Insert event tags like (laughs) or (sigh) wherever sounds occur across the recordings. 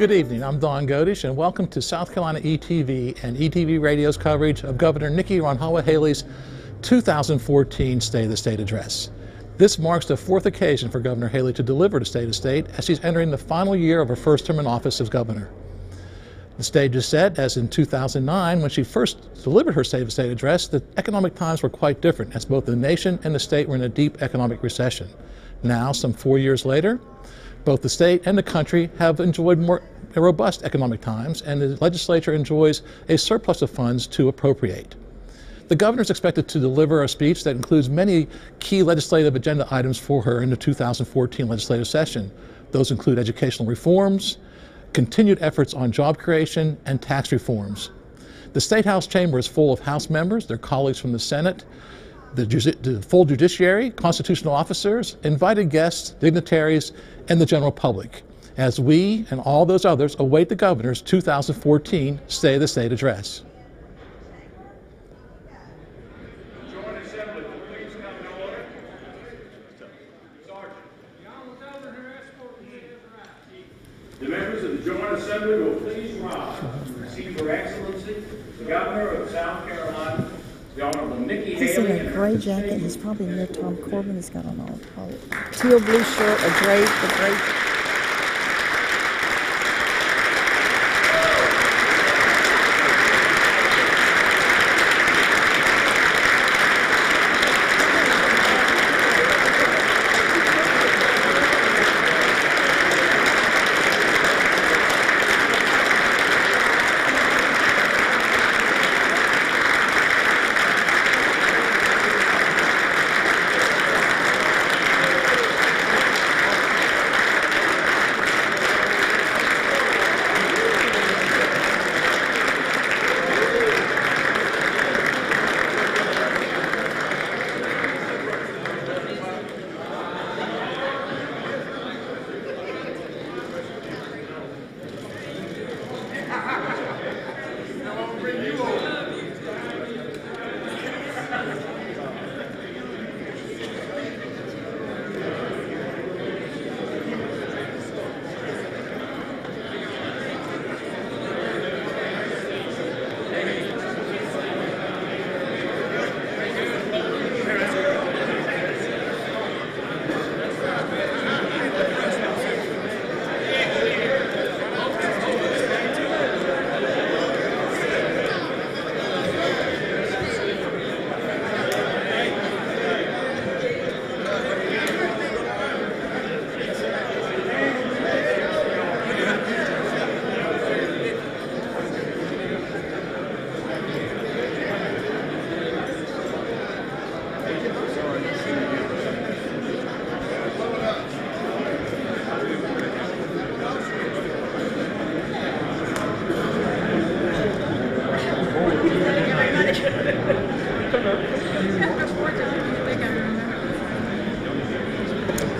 Good evening. I'm Don Godish, and welcome to South Carolina ETV and ETV Radio's coverage of Governor Nikki Randhawa Haley's 2014 State of the State address. This marks the fourth occasion for Governor Haley to deliver the State of the State as she's entering the final year of her first term in office as governor. The stage is set as in 2009, when she first delivered her State of the State address, the economic times were quite different, as both the nation and the state were in a deep economic recession. Now, some four years later, both the state and the country have enjoyed more robust economic times, and the legislature enjoys a surplus of funds to appropriate. The governor is expected to deliver a speech that includes many key legislative agenda items for her in the 2014 legislative session. Those include educational reforms, continued efforts on job creation, and tax reforms. The State House chamber is full of House members, their colleagues from the Senate, the, the, full judiciary, constitutional officers, invited guests, dignitaries, and the general public, as we and all those others await the governor's 2014 State of the State address. The members of the Joint Assembly will please rise to receive Her Excellency, the Governor of South Carolina, the Honorable Nikki He's Haley. in a gray jacket. He's probably near Tom Corbin. He's got on a, a teal blue shirt, a gray, a gray.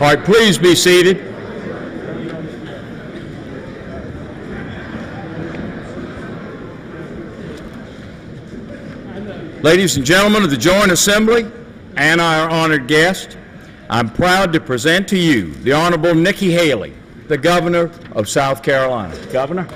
All right, please be seated. Ladies and gentlemen of the Joint Assembly and our honored guest, I'm proud to present to you the Honorable Nikki Haley, the Governor of South Carolina. Governor?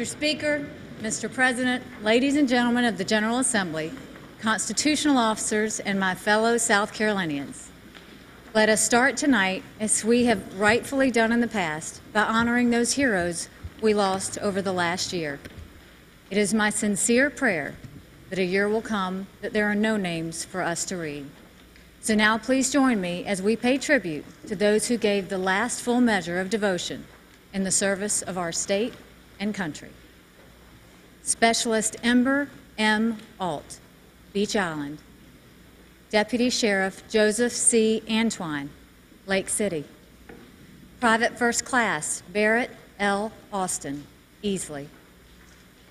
Mr. Speaker, Mr. President, ladies and gentlemen of the General Assembly, constitutional officers, and my fellow South Carolinians. Let us start tonight, as we have rightfully done in the past, by honoring those heroes we lost over the last year. It is my sincere prayer that a year will come that there are no names for us to read. So now please join me as we pay tribute to those who gave the last full measure of devotion in the service of our state and country. Specialist Ember M. Alt, Beach Island. Deputy Sheriff Joseph C. Antoine, Lake City. Private First Class Barrett L. Austin, Easley.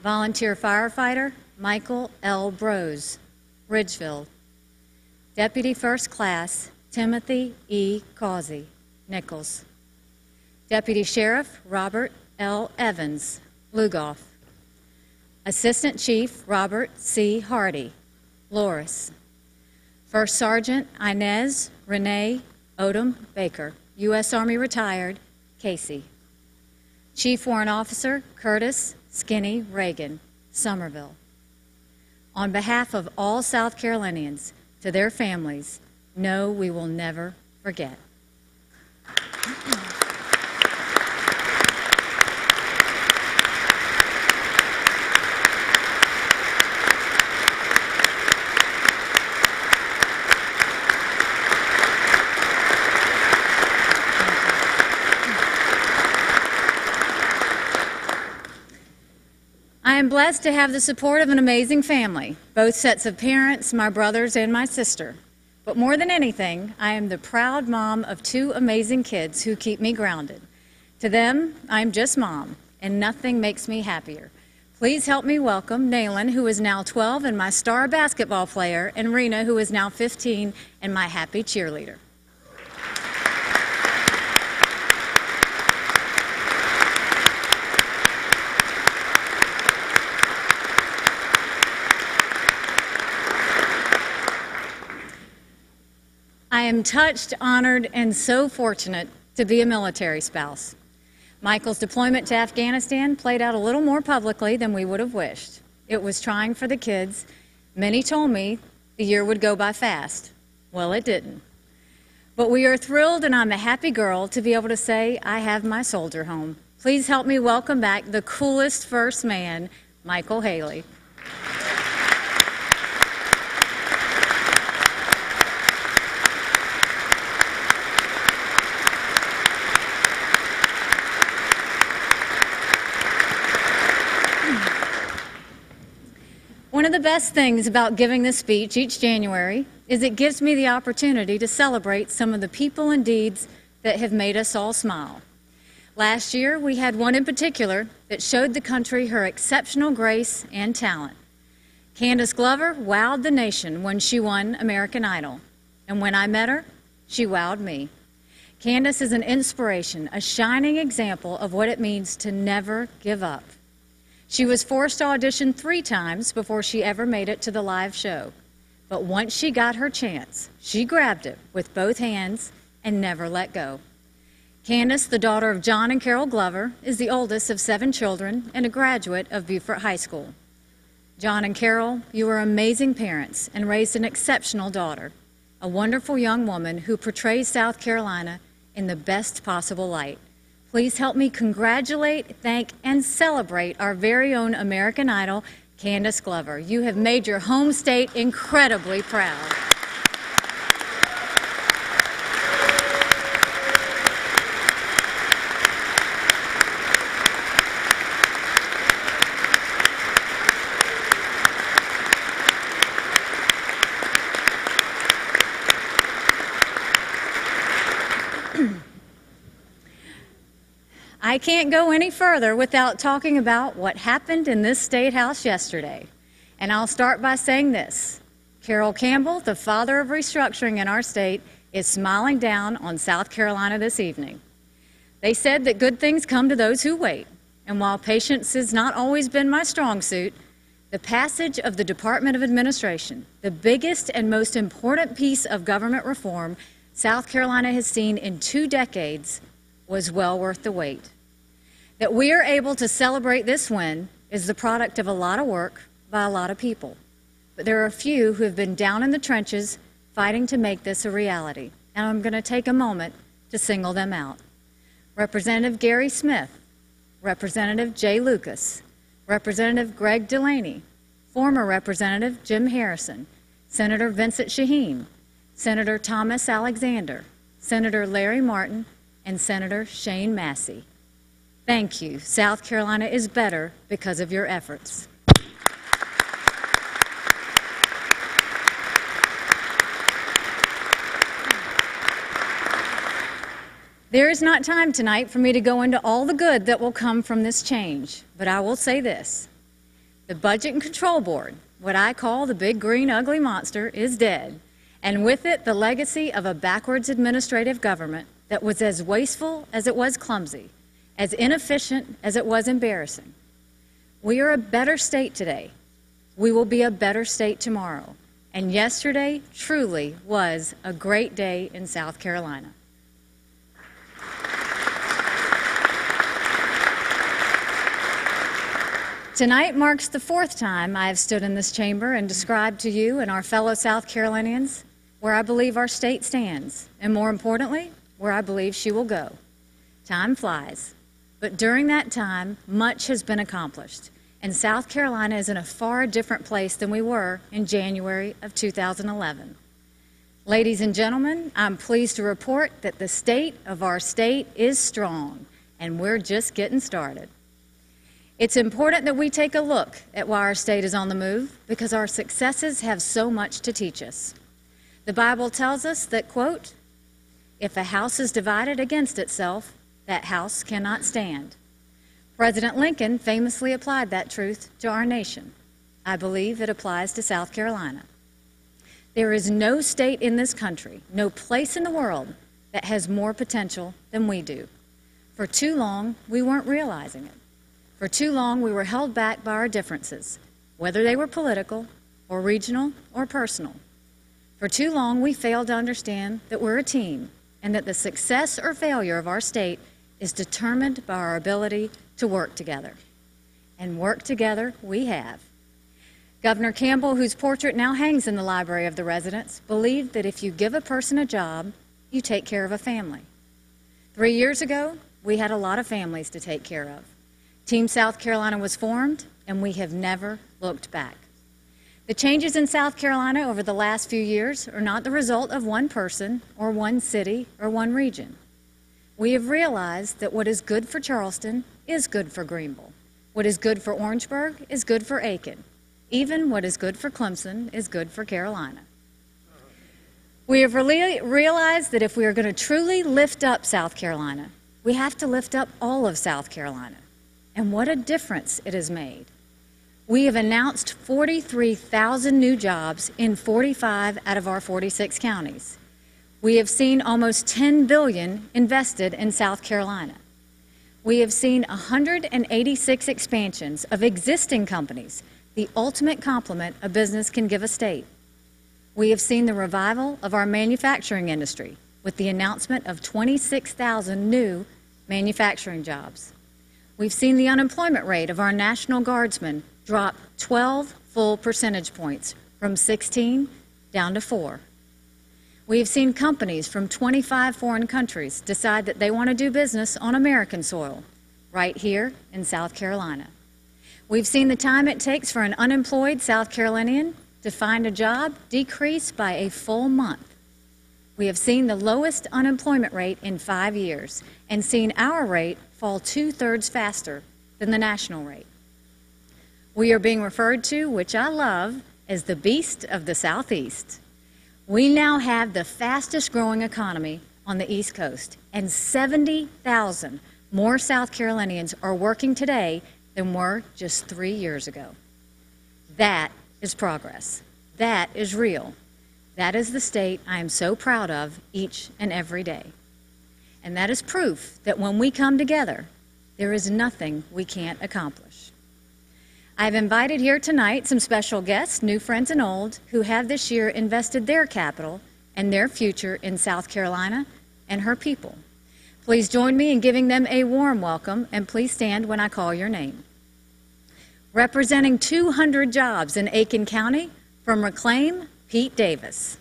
Volunteer Firefighter Michael L. Brose, Ridgefield. Deputy First Class Timothy E. Causey, Nichols. Deputy Sheriff Robert L. Evans, Lugoff. Assistant Chief Robert C. Hardy, Loris. First Sergeant Inez Renee Odom Baker, U.S. Army retired, Cayce. Chief Warrant Officer Curtis Skinny Reagan, Summerville. On behalf of all South Carolinians, to their families, know we will never forget. Am blessed to have the support of an amazing family, both sets of parents, my brothers, and my sister. But more than anything, I am the proud mom of two amazing kids who keep me grounded. To them, I'm just mom, and nothing makes me happier. Please help me welcome Nalin, who is now 12 and my star basketball player, and Rena, who is now 15 and my happy cheerleader. Am touched, honored, and so fortunate to be a military spouse. Michael's deployment to Afghanistan played out a little more publicly than we would have wished. It was trying for the kids. Many told me the year would go by fast. Well, it didn't. But we are thrilled, and I'm a happy girl to be able to say I have my soldier home. Please help me welcome back the coolest first man, Michael Haley. Of the best things about giving this speech each January is it gives me the opportunity to celebrate some of the people and deeds that have made us all smile. Last year, we had one in particular that showed the country her exceptional grace and talent. Candice Glover wowed the nation when she won American Idol. And when I met her, she wowed me. Candice is an inspiration, a shining example of what it means to never give up. She was forced to audition three times before she ever made it to the live show. But once she got her chance, she grabbed it with both hands and never let go. Candice, the daughter of John and Carol Glover, is the oldest of seven children and a graduate of Beaufort High School. John and Carol, you are amazing parents and raised an exceptional daughter, a wonderful young woman who portrays South Carolina in the best possible light. Please help me congratulate, thank, and celebrate our very own American Idol, Candice Glover. You have made your home state incredibly proud. I can't go any further without talking about what happened in this State House yesterday. And I'll start by saying this Carroll Campbell, the father of restructuring in our state, is smiling down on South Carolina this evening. They said that good things come to those who wait. And while patience has not always been my strong suit, the passage of the Department of Administration, the biggest and most important piece of government reform South Carolina has seen in two decades, was well worth the wait. That we are able to celebrate this win is the product of a lot of work by a lot of people. But there are a few who have been down in the trenches fighting to make this a reality. And I'm going to take a moment to single them out. Representative Gary Smith, Representative Jay Lucas, Representative Greg Delleney, former Representative Jim Harrison, Senator Vincent Sheheen, Senator Thomas Alexander, Senator Larry Martin, and Senator Shane Massey. Thank you. South Carolina is better because of your efforts. There is not time tonight for me to go into all the good that will come from this change, but I will say this. The Budget and Control Board, what I call the big green ugly monster, is dead, and with it, the legacy of a backwards administrative government that was as wasteful as it was clumsy, as inefficient as it was embarrassing. We are a better state today. We will be a better state tomorrow. And yesterday truly was a great day in South Carolina. Tonight marks the fourth time I have stood in this chamber and described to you and our fellow South Carolinians where I believe our state stands, and more importantly, where I believe she will go. Time flies, but during that time, much has been accomplished, and South Carolina is in a far different place than we were in January of 2011. Ladies and gentlemen, I'm pleased to report that the state of our state is strong, and we're just getting started. It's important that we take a look at why our state is on the move because our successes have so much to teach us. The Bible tells us that, quote, if a house is divided against itself, that house cannot stand. President Lincoln famously applied that truth to our nation. I believe it applies to South Carolina. There is no state in this country, no place in the world that has more potential than we do. For too long, we weren't realizing it. For too long, we were held back by our differences, whether they were political or regional or personal. For too long, we failed to understand that we're a team and that the success or failure of our state is determined by our ability to work together. And work together we have. Governor Campbell, whose portrait now hangs in the library of the residents, believed that if you give a person a job, you take care of a family. Three years ago, we had a lot of families to take care of. Team South Carolina was formed, and we have never looked back. The changes in South Carolina over the last few years are not the result of one person or one city or one region. We have realized that what is good for Charleston is good for Greenville. What is good for Orangeburg is good for Aiken. Even what is good for Clemson is good for Carolina. We have really realized that if we are going to truly lift up South Carolina, we have to lift up all of South Carolina. And what a difference it has made. We have announced 43,000 new jobs in 45 out of our 46 counties. We have seen almost 10 billion invested in South Carolina. We have seen 186 expansions of existing companies, the ultimate compliment a business can give a state. We have seen the revival of our manufacturing industry with the announcement of 26,000 new manufacturing jobs. We've seen the unemployment rate of our National Guardsmen drop 12 full percentage points from 16 down to 4. We have seen companies from 25 foreign countries decide that they want to do business on American soil, right here in South Carolina. We've seen the time it takes for an unemployed South Carolinian to find a job decrease by a full month. We have seen the lowest unemployment rate in five years and seen our rate fall two thirds faster than the national rate. We are being referred to, which I love, as the beast of the Southeast. We now have the fastest growing economy on the East Coast, and 70,000 more South Carolinians are working today than were just three years ago. That is progress. That is real. That is the state I am so proud of each and every day. And that is proof that when we come together, there is nothing we can't accomplish. I've invited here tonight some special guests, new friends and old, who have this year invested their capital and their future in South Carolina and her people. Please join me in giving them a warm welcome and please stand when I call your name. Representing 200 jobs in Aiken County, from Reclaim, Pete Davis.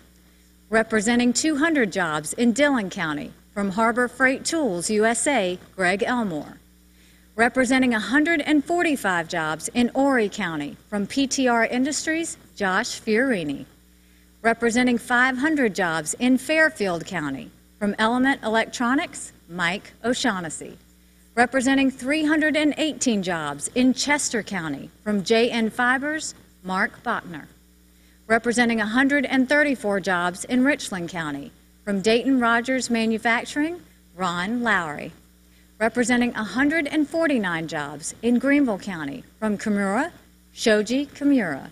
Representing 200 jobs in Dillon County, from Harbor Freight Tools USA, Greg Elmore. Representing 145 jobs in Horry County from PTR Industries, Josh Fiorini. Representing 500 jobs in Fairfield County from Element Electronics, Mike O'Shaughnessy. Representing 318 jobs in Chester County from JN Fibers, Mark Bachner. Representing 134 jobs in Richland County from Dayton Rogers Manufacturing, Ron Lowry. Representing 149 jobs in Greenville County from Kimura, Shoji Kimura.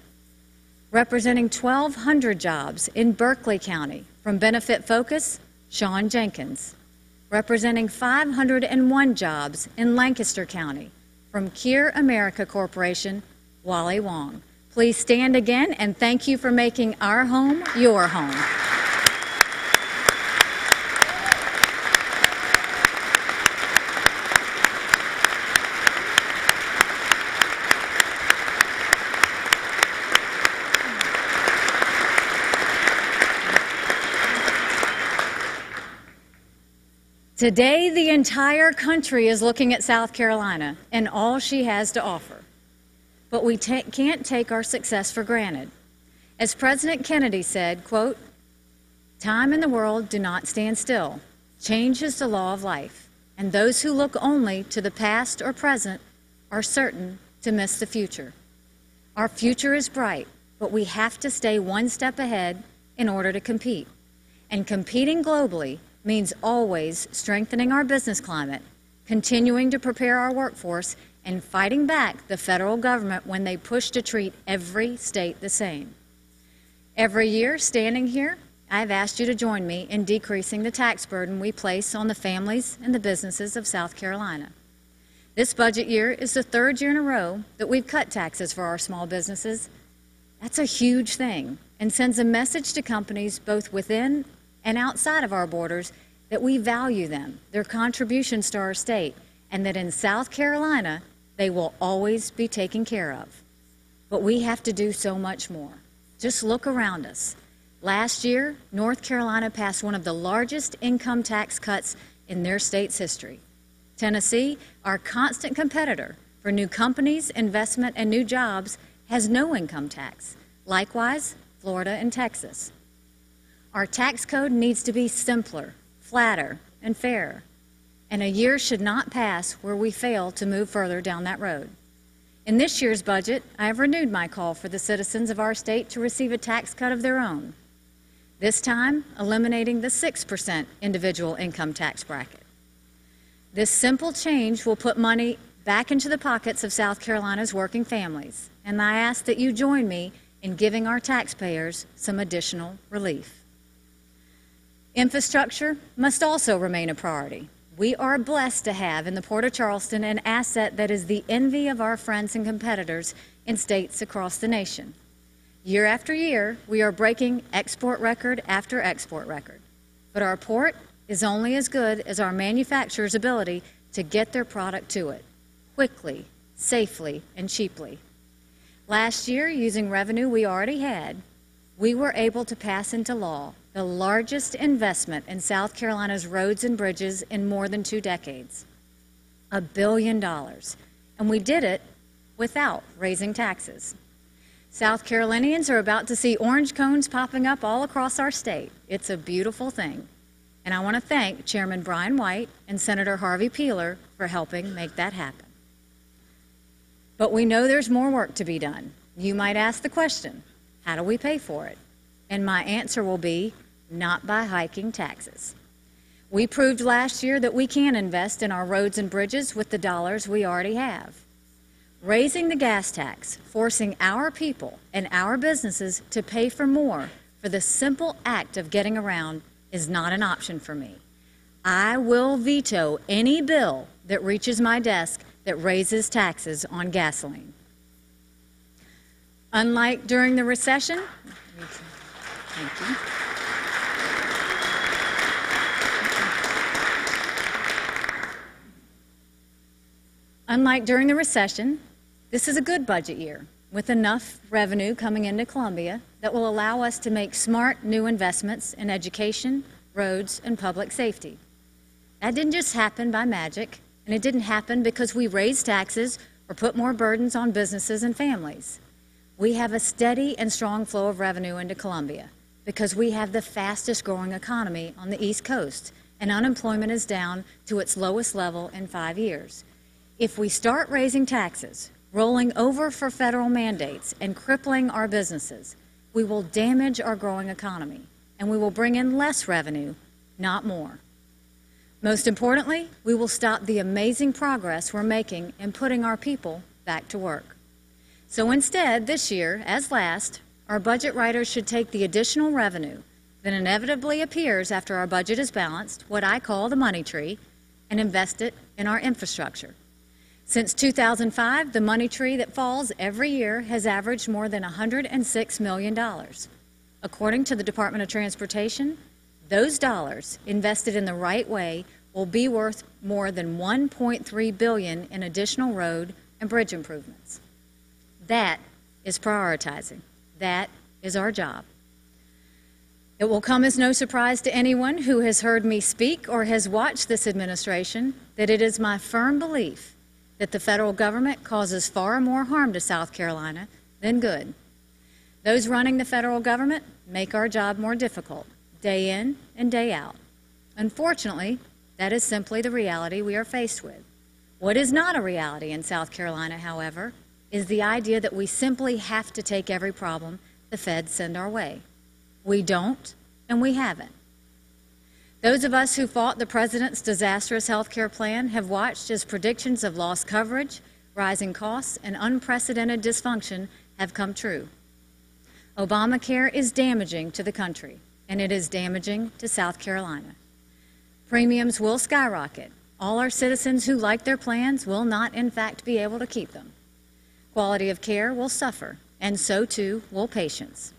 Representing 1,200 jobs in Berkeley County from Benefit Focus, Sean Jenkins. Representing 501 jobs in Lancaster County from Keer America Corporation, Wally Wong. Please stand again and thank you for making our home your home. Today, the entire country is looking at South Carolina and all she has to offer. But we ta- can't take our success for granted. As President Kennedy said, quote, Time and the world do not stand still. Change is the law of life, and those who look only to the past or present are certain to miss the future. Our future is bright, but we have to stay one step ahead in order to compete. And competing globally means always strengthening our business climate, continuing to prepare our workforce, and fighting back the federal government when they push to treat every state the same. Every year, standing here, I have asked you to join me in decreasing the tax burden we place on the families and the businesses of South Carolina. This budget year is the third year in a row that we've cut taxes for our small businesses. That's a huge thing and sends a message to companies both within and outside of our borders that we value them, their contributions to our state, and that in South Carolina, they will always be taken care of. But we have to do so much more. Just look around us. Last year, North Carolina passed one of the largest income tax cuts in their state's history. Tennessee, our constant competitor for new companies, investment, and new jobs, has no income tax. Likewise, Florida and Texas. Our tax code needs to be simpler, flatter, and fairer. And a year should not pass where we fail to move further down that road. In this year's budget, I have renewed my call for the citizens of our state to receive a tax cut of their own. This time, eliminating the 6% individual income tax bracket. This simple change will put money back into the pockets of South Carolina's working families, and I ask that you join me in giving our taxpayers some additional relief. Infrastructure must also remain a priority. We are blessed to have in the Port of Charleston an asset that is the envy of our friends and competitors in states across the nation. Year after year, we are breaking export record after export record. But our port is only as good as our manufacturers' ability to get their product to it quickly, safely, and cheaply. Last year, using revenue we already had, we were able to pass into law the largest investment in South Carolina's roads and bridges in more than two decades a billion dollars. And we did it without raising taxes. South Carolinians are about to see orange cones popping up all across our state. It's a beautiful thing. And I want to thank Chairman Brian White and Senator Harvey Peeler for helping make that happen. But we know there's more work to be done. You might ask the question how do we pay for it? And my answer will be not by hiking taxes. We proved last year that we can invest in our roads and bridges with the dollars we already have. Raising the gas tax, forcing our people and our businesses to pay for more for the simple act of getting around is not an option for me. I will veto any bill that reaches my desk that raises taxes on gasoline. Unlike during the recession, thank you. Unlike during the recession, this is a good budget year with enough revenue coming into Columbia that will allow us to make smart new investments in education, roads, and public safety. That didn't just happen by magic, and it didn't happen because we raised taxes or put more burdens on businesses and families. We have a steady and strong flow of revenue into Columbia because we have the fastest growing economy on the East Coast, and unemployment is down to its lowest level in five years. If we start raising taxes, rolling over for federal mandates, and crippling our businesses, we will damage our growing economy and we will bring in less revenue, not more. Most importantly, we will stop the amazing progress we're making in putting our people back to work. So instead, this year, as last, our budget writers should take the additional revenue that inevitably appears after our budget is balanced, what I call the money tree, and invest it in our infrastructure. Since 2005, the money tree that falls every year has averaged more than $106 million. According to the Department of Transportation, those dollars invested in the right way will be worth more than 1.3 billion in additional road and bridge improvements. That is prioritizing. That is our job. It will come as no surprise to anyone who has heard me speak or has watched this administration that it is my firm belief that the federal government causes far more harm to South Carolina than good. Those running the federal government make our job more difficult, day in and day out. Unfortunately, that is simply the reality we are faced with. What is not a reality in South Carolina, however, is the idea that we simply have to take every problem the feds send our way. We don't, and we haven't. Those of us who fought the president's disastrous health care plan have watched as predictions of lost coverage, rising costs, and unprecedented dysfunction have come true. Obamacare is damaging to the country, and it is damaging to South Carolina. Premiums will skyrocket. All our citizens who like their plans will not, in fact, be able to keep them. Quality of care will suffer, and so too will patients.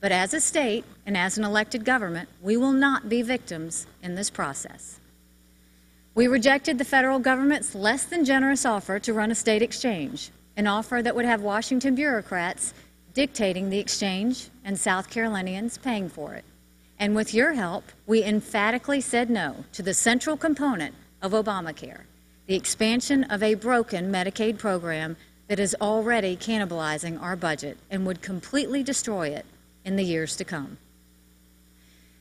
But as a state and as an elected government, we will not be victims in this process. We rejected the federal government's less than generous offer to run a state exchange, an offer that would have Washington bureaucrats dictating the exchange and South Carolinians paying for it. And with your help, we emphatically said no to the central component of Obamacare, the expansion of a broken Medicaid program that is already cannibalizing our budget and would completely destroy it in the years to come.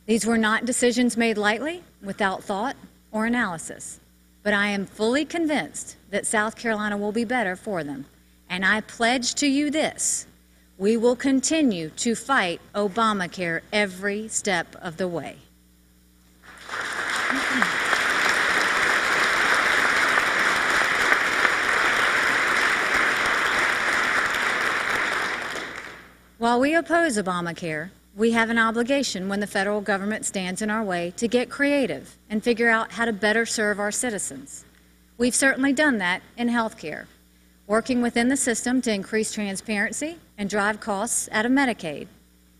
These were not decisions made lightly, without thought or analysis, but I am fully convinced that South Carolina will be better for them. And I pledge to you this we will continue to fight Obamacare every step of the way. While we oppose Obamacare, we have an obligation when the federal government stands in our way to get creative and figure out how to better serve our citizens. We've certainly done that in healthcare, working within the system to increase transparency and drive costs out of Medicaid.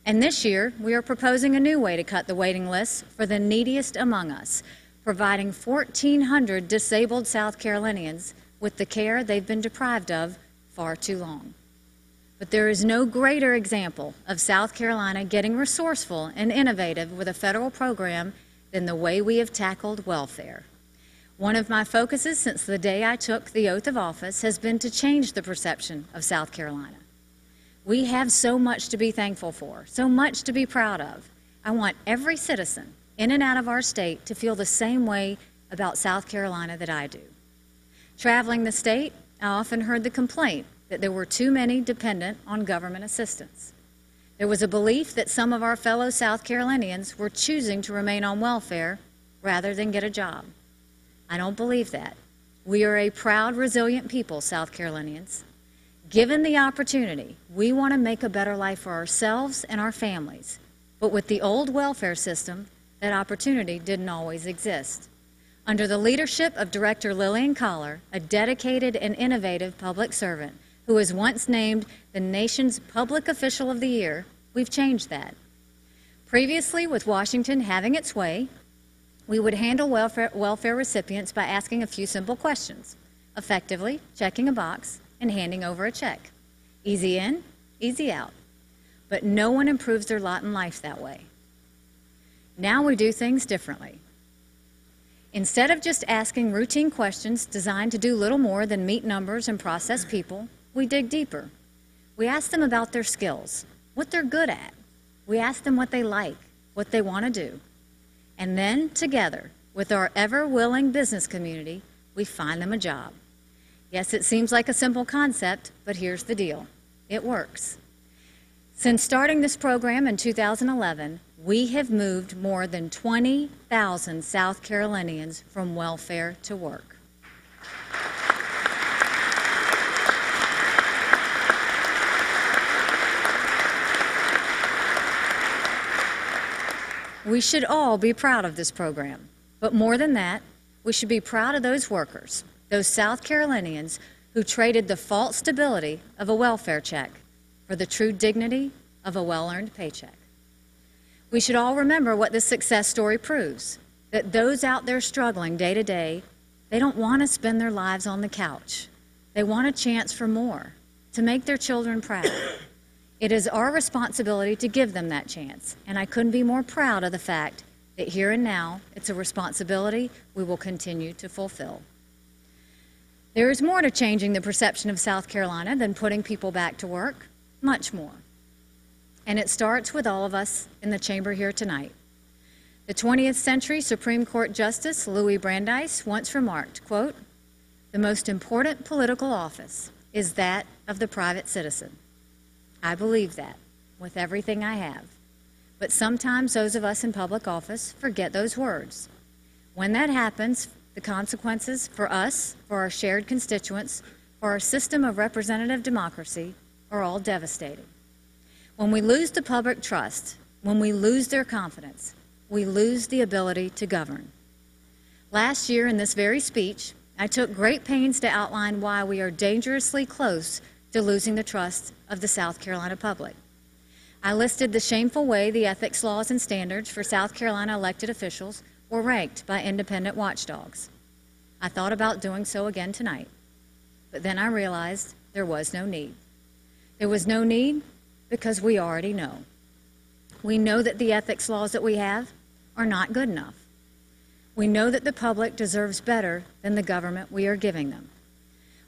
And this year, we are proposing a new way to cut the waiting lists for the neediest among us, providing 1,400 disabled South Carolinians with the care they've been deprived of far too long. But there is no greater example of South Carolina getting resourceful and innovative with a federal program than the way we have tackled welfare. One of my focuses since the day I took the oath of office has been to change the perception of South Carolina. We have so much to be thankful for, so much to be proud of. I want every citizen in and out of our state to feel the same way about South Carolina that I do. Traveling the state, I often heard the complaint that there were too many dependent on government assistance. There was a belief that some of our fellow South Carolinians were choosing to remain on welfare rather than get a job. I don't believe that. We are a proud, resilient people, South Carolinians. Given the opportunity, we want to make a better life for ourselves and our families. But with the old welfare system, that opportunity didn't always exist. Under the leadership of Director Lillian Koller, a dedicated and innovative public servant, who was once named the nation's Public Official of the Year, we've changed that. Previously, with Washington having its way, we would handle welfare, welfare recipients by asking a few simple questions, effectively checking a box and handing over a check. Easy in, easy out. But no one improves their lot in life that way. Now we do things differently. Instead of just asking routine questions designed to do little more than meet numbers and process people, we dig deeper. We ask them about their skills, what they're good at. We ask them what they like, what they want to do. And then, together, with our ever willing business community, we find them a job. Yes, it seems like a simple concept, but here's the deal it works. Since starting this program in 2011, we have moved more than 20,000 South Carolinians from welfare to work. We should all be proud of this program. But more than that, we should be proud of those workers, those South Carolinians who traded the false stability of a welfare check for the true dignity of a well earned paycheck. We should all remember what this success story proves that those out there struggling day to day, they don't want to spend their lives on the couch. They want a chance for more, to make their children proud. It is our responsibility to give them that chance, and I couldn't be more proud of the fact that here and now it's a responsibility we will continue to fulfill. There is more to changing the perception of South Carolina than putting people back to work, much more. And it starts with all of us in the chamber here tonight. The 20th century Supreme Court Justice Louis Brandeis once remarked, quote, "The most important political office is that of the private citizen." I believe that with everything I have. But sometimes those of us in public office forget those words. When that happens, the consequences for us, for our shared constituents, for our system of representative democracy are all devastating. When we lose the public trust, when we lose their confidence, we lose the ability to govern. Last year, in this very speech, I took great pains to outline why we are dangerously close to losing the trust of the South Carolina public. I listed the shameful way the ethics laws and standards for South Carolina elected officials were ranked by independent watchdogs. I thought about doing so again tonight, but then I realized there was no need. There was no need because we already know. We know that the ethics laws that we have are not good enough. We know that the public deserves better than the government we are giving them.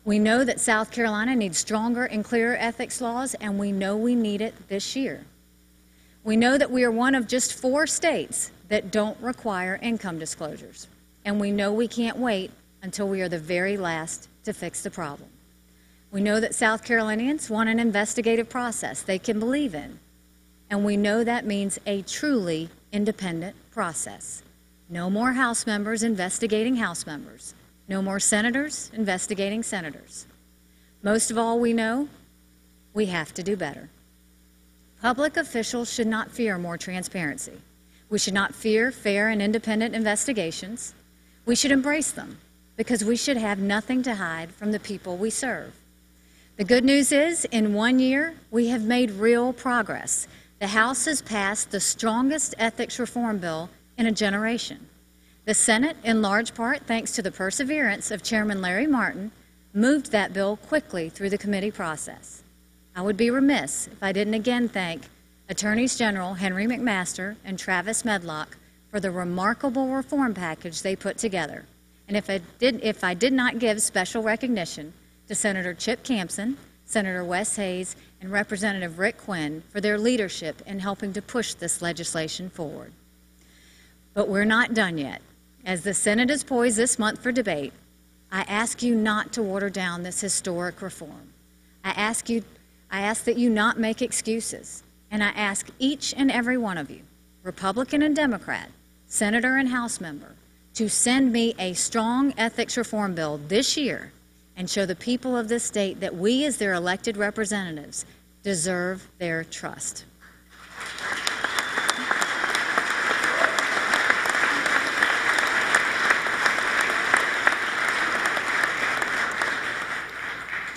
We know that South Carolina needs stronger and clearer ethics laws, and we know we need it this year. We know that we are one of just four states that don't require income disclosures, and we know we can't wait until we are the very last to fix the problem. We know that South Carolinians want an investigative process they can believe in, and we know that means a truly independent process. No more House members investigating House members. No more senators investigating senators. Most of all, we know we have to do better. Public officials should not fear more transparency. We should not fear fair and independent investigations. We should embrace them because we should have nothing to hide from the people we serve. The good news is, in one year, we have made real progress. The House has passed the strongest ethics reform bill in a generation. The Senate, in large part thanks to the perseverance of Chairman Larry Martin, moved that bill quickly through the committee process. I would be remiss if I didn't again thank Attorneys General Henry McMaster and Travis Medlock for the remarkable reform package they put together. And if I did, if I did not give special recognition to Senator Chip Campsen, Senator Wes Hayes, and Representative Rick Quinn for their leadership in helping to push this legislation forward. But we're not done yet. As the Senate is poised this month for debate, I ask you not to water down this historic reform. I ask you I ask that you not make excuses, and I ask each and every one of you, Republican and Democrat, senator and House member, to send me a strong ethics reform bill this year and show the people of this state that we as their elected representatives deserve their trust.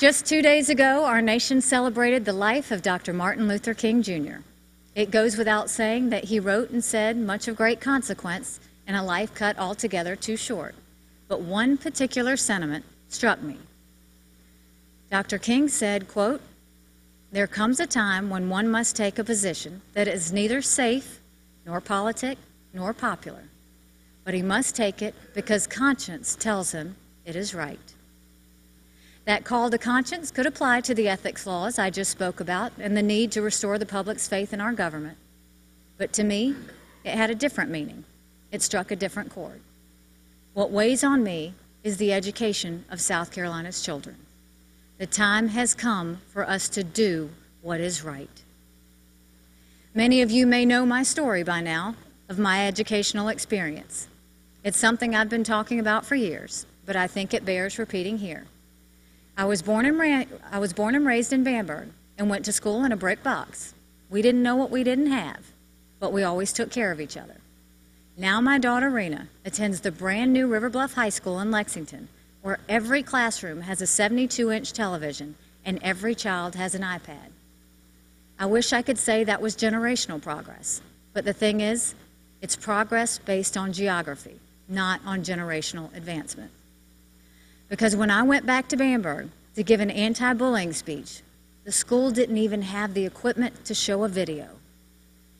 Just two days ago, our nation celebrated the life of Dr. Martin Luther King Jr. It goes without saying that he wrote and said much of great consequence in a life cut altogether too short. But one particular sentiment struck me. Dr. King said, quote, There comes a time when one must take a position that is neither safe, nor politic, nor popular, but he must take it because conscience tells him it is right. That call to conscience could apply to the ethics laws I just spoke about and the need to restore the public's faith in our government. But to me, it had a different meaning. It struck a different chord. What weighs on me is the education of South Carolina's children. The time has come for us to do what is right. Many of you may know my story by now of my educational experience. It's something I've been talking about for years, but I think it bears repeating here. I was born and ra- I was born and raised in Bamberg and went to school in a brick box. We didn't know what we didn't have, but we always took care of each other. Now, my daughter Rena attends the brand new River Bluff High School in Lexington, where every classroom has a 72 inch television and every child has an iPad. I wish I could say that was generational progress, but the thing is, it's progress based on geography, not on generational advancement. Because when I went back to Bamberg to give an anti bullying speech, the school didn't even have the equipment to show a video.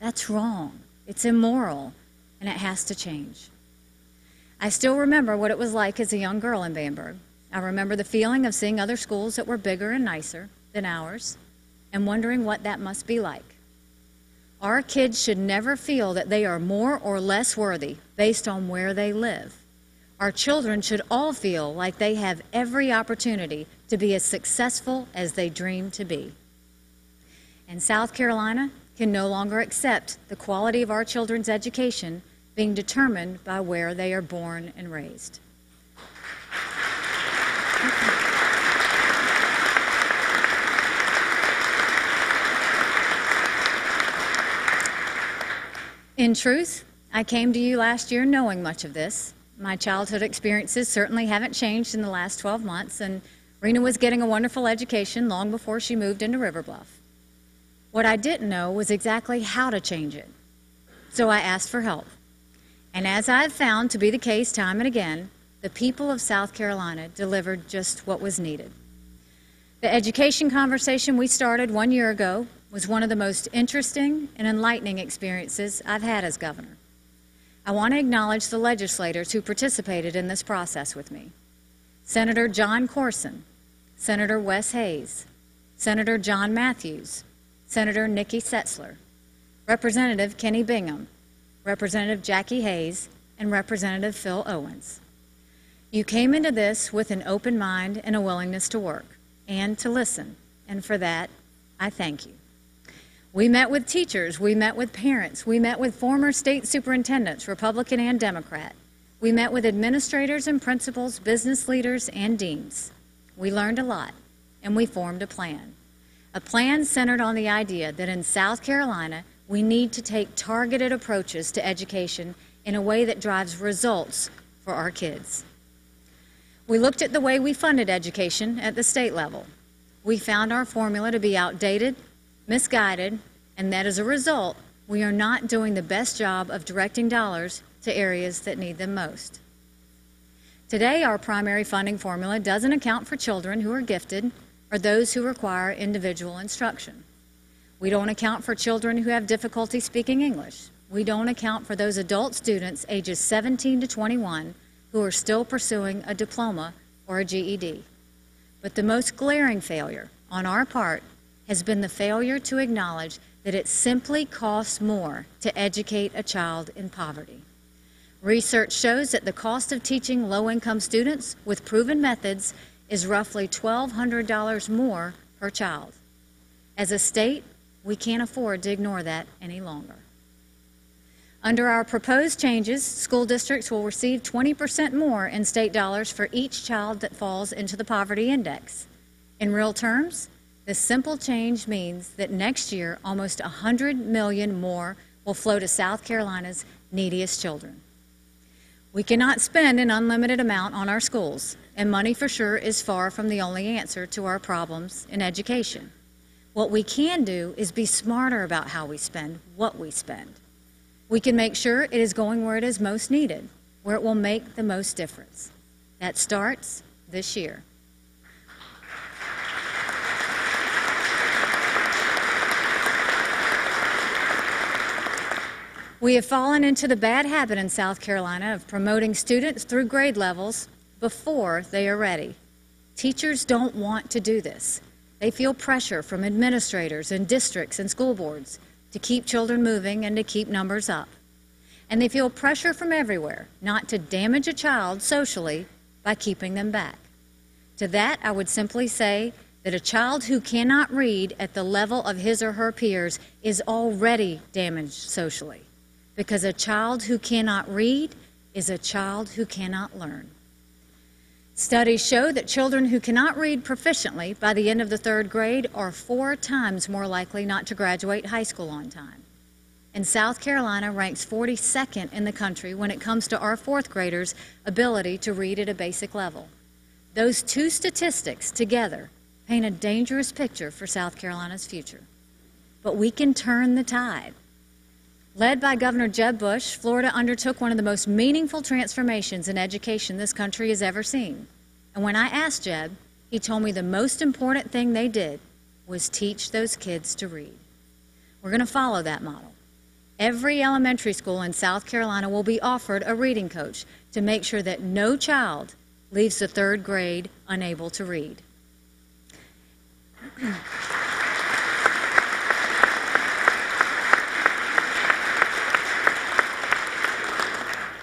That's wrong. It's immoral, and it has to change. I still remember what it was like as a young girl in Bamberg. I remember the feeling of seeing other schools that were bigger and nicer than ours and wondering what that must be like. Our kids should never feel that they are more or less worthy based on where they live. Our children should all feel like they have every opportunity to be as successful as they dream to be. And South Carolina can no longer accept the quality of our children's education being determined by where they are born and raised. In truth, I came to you last year knowing much of this. My childhood experiences certainly haven't changed in the last 12 months, and Rena was getting a wonderful education long before she moved into River Bluff. What I didn't know was exactly how to change it. So I asked for help. And as I've found to be the case time and again, the people of South Carolina delivered just what was needed. The education conversation we started one year ago was one of the most interesting and enlightening experiences I've had as governor. I want to acknowledge the legislators who participated in this process with me Senator John Courson, Senator Wes Hayes, Senator John Matthews, Senator Nikki Setzler, Representative Kenny Bingham, Representative Jackie Hayes, and Representative Phil Owens. You came into this with an open mind and a willingness to work and to listen, and for that, I thank you. We met with teachers, we met with parents, we met with former state superintendents, Republican and Democrat. We met with administrators and principals, business leaders, and deans. We learned a lot, and we formed a plan. A plan centered on the idea that in South Carolina, we need to take targeted approaches to education in a way that drives results for our kids. We looked at the way we funded education at the state level. We found our formula to be outdated misguided, and that as a result, we are not doing the best job of directing dollars to areas that need them most. Today, our primary funding formula doesn't account for children who are gifted or those who require individual instruction. We don't account for children who have difficulty speaking English. We don't account for those adult students ages 17 to 21 who are still pursuing a diploma or a GED. But the most glaring failure on our part has been the failure to acknowledge that it simply costs more to educate a child in poverty. Research shows that the cost of teaching low income students with proven methods is roughly $1,200 more per child. As a state, we can't afford to ignore that any longer. Under our proposed changes, school districts will receive 20% more in state dollars for each child that falls into the poverty index. In real terms, this simple change means that next year, almost 100 million more will flow to South Carolina's neediest children. We cannot spend an unlimited amount on our schools, and money for sure is far from the only answer to our problems in education. What we can do is be smarter about how we spend what we spend. We can make sure it is going where it is most needed, where it will make the most difference. That starts this year. We have fallen into the bad habit in South Carolina of promoting students through grade levels before they are ready. Teachers don't want to do this. They feel pressure from administrators and districts and school boards to keep children moving and to keep numbers up. And they feel pressure from everywhere not to damage a child socially by keeping them back. To that, I would simply say that a child who cannot read at the level of his or her peers is already damaged socially because a child who cannot read is a child who cannot learn. Studies show that children who cannot read proficiently by the end of the third grade are four times more likely not to graduate high school on time. and South Carolina ranks 42nd in the country when it comes to our fourth graders' ability to read at a basic level. Those two statistics together paint a dangerous picture for South Carolina's future. But we can turn the tide. Led by Governor Jeb Bush, Florida undertook one of the most meaningful transformations in education this country has ever seen. And when I asked Jeb, he told me the most important thing they did was teach those kids to read. We're going to follow that model. Every elementary school in South Carolina will be offered a reading coach to make sure that no child leaves the third grade unable to read. (clears throat)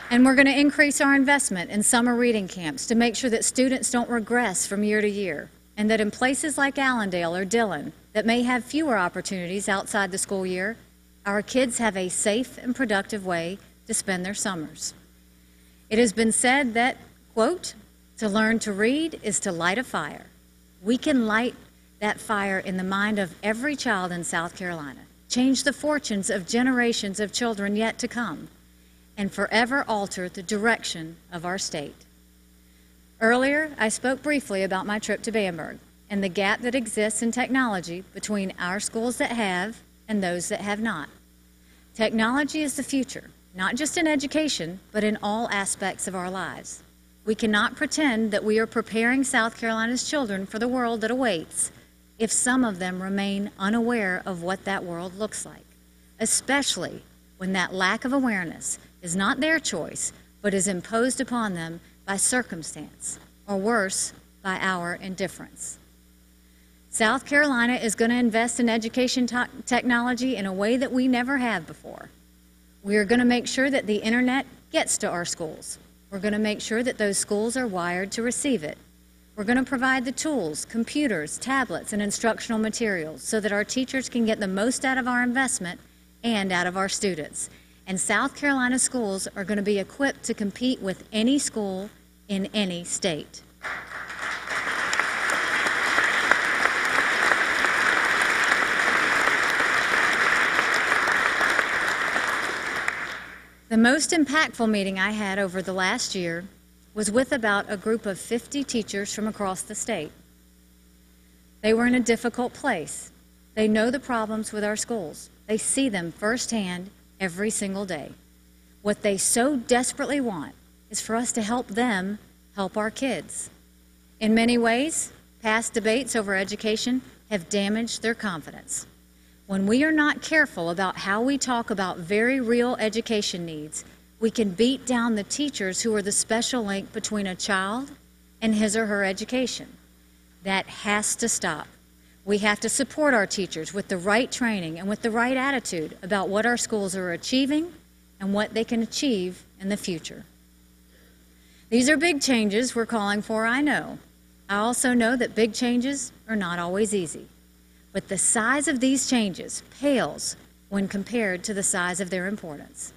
And we're going to increase our investment in summer reading camps to make sure that students don't regress from year to year, and that in places like Allendale or Dillon that may have fewer opportunities outside the school year, our kids have a safe and productive way to spend their summers. It has been said that, quote, to learn to read is to light a fire. We can light that fire in the mind of every child in South Carolina, change the fortunes of generations of children yet to come, and forever alter the direction of our state. Earlier, I spoke briefly about my trip to Bamberg and the gap that exists in technology between our schools that have and those that have not. Technology is the future, not just in education, but in all aspects of our lives. We cannot pretend that we are preparing South Carolina's children for the world that awaits if some of them remain unaware of what that world looks like, especially when that lack of awareness is not their choice, but is imposed upon them by circumstance, or worse, by our indifference. South Carolina is going to invest in education technology in a way that we never have before. We are going to make sure that the internet gets to our schools. We're going to make sure that those schools are wired to receive it. We're going to provide the tools, computers, tablets, and instructional materials so that our teachers can get the most out of our investment and out of our students. And South Carolina schools are going to be equipped to compete with any school in any state. The most impactful meeting I had over the last year was with about a group of 50 teachers from across the state. They were in a difficult place. They know the problems with our schools, they see them firsthand every single day. What they so desperately want is for us to help them help our kids. In many ways, past debates over education have damaged their confidence. When we are not careful about how we talk about very real education needs, we can beat down the teachers who are the special link between a child and his or her education. That has to stop. We have to support our teachers with the right training and with the right attitude about what our schools are achieving and what they can achieve in the future. These are big changes we're calling for, I know. I also know that big changes are not always easy. But the size of these changes pales when compared to the size of their importance.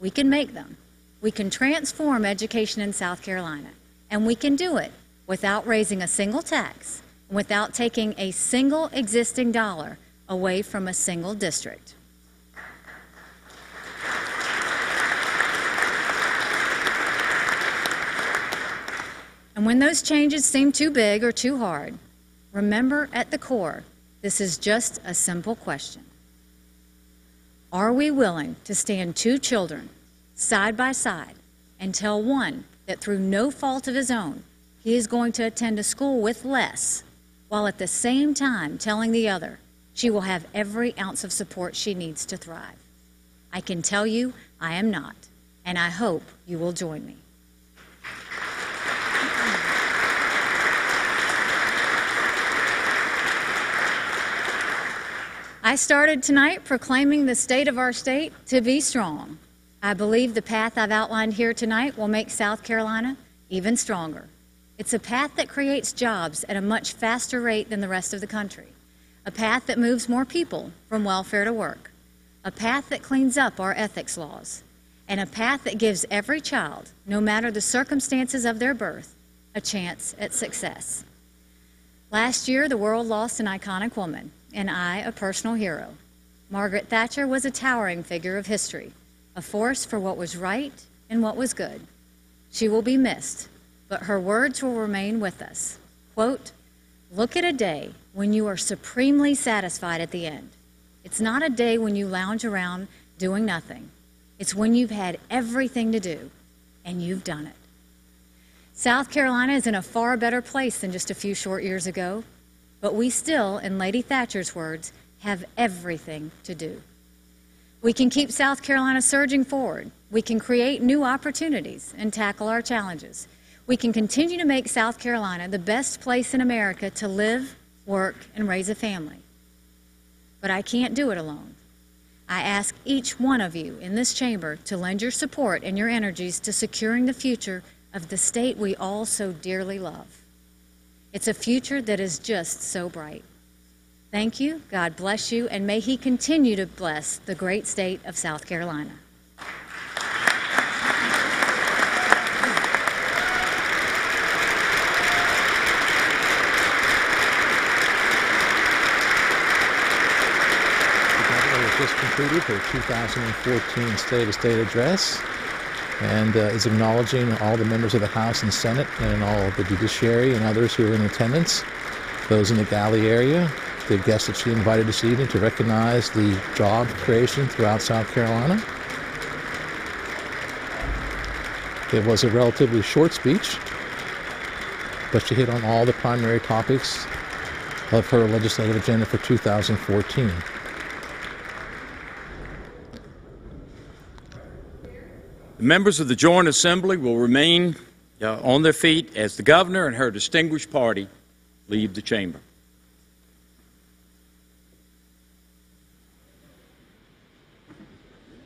We can make them. We can transform education in South Carolina, and we can do it without raising a single tax without taking a single existing dollar away from a single district. And when those changes seem too big or too hard, remember at the core this is just a simple question. Are we willing to stand two children side by side and tell one that through no fault of his own, he is going to attend a school with less, while at the same time telling the other she will have every ounce of support she needs to thrive? I can tell you I am not, and I hope you will join me. I started tonight proclaiming the state of our state to be strong. I believe the path I've outlined here tonight will make South Carolina even stronger. It's a path that creates jobs at a much faster rate than the rest of the country, a path that moves more people from welfare to work, a path that cleans up our ethics laws, and a path that gives every child, no matter the circumstances of their birth, a chance at success. Last year, the world lost an iconic woman, and I, a personal hero. Margaret Thatcher was a towering figure of history, a force for what was right and what was good. She will be missed, but her words will remain with us. Quote, Look at a day when you are supremely satisfied at the end. It's not a day when you lounge around doing nothing. It's when you've had everything to do and you've done it. South Carolina is in a far better place than just a few short years ago, but we still, in Lady Thatcher's words, have everything to do. We can keep South Carolina surging forward. We can create new opportunities and tackle our challenges. We can continue to make South Carolina the best place in America to live, work, and raise a family. But I can't do it alone. I ask each one of you in this chamber to lend your support and your energies to securing the future of the state we all so dearly love. It's a future that is just so bright. Thank you, God bless you, and may He continue to bless the great state of South Carolina. Concluded her 2014 State of State address and uh, is acknowledging all the members of the House and Senate and all the judiciary and others who are in attendance, those in the galley area, the guests that she invited this evening to recognize the job creation throughout South Carolina. It was a relatively short speech, but she hit on all the primary topics of her legislative agenda for 2014. Members of the Joint Assembly will remain uh, on their feet as the governor and her distinguished party leave the chamber.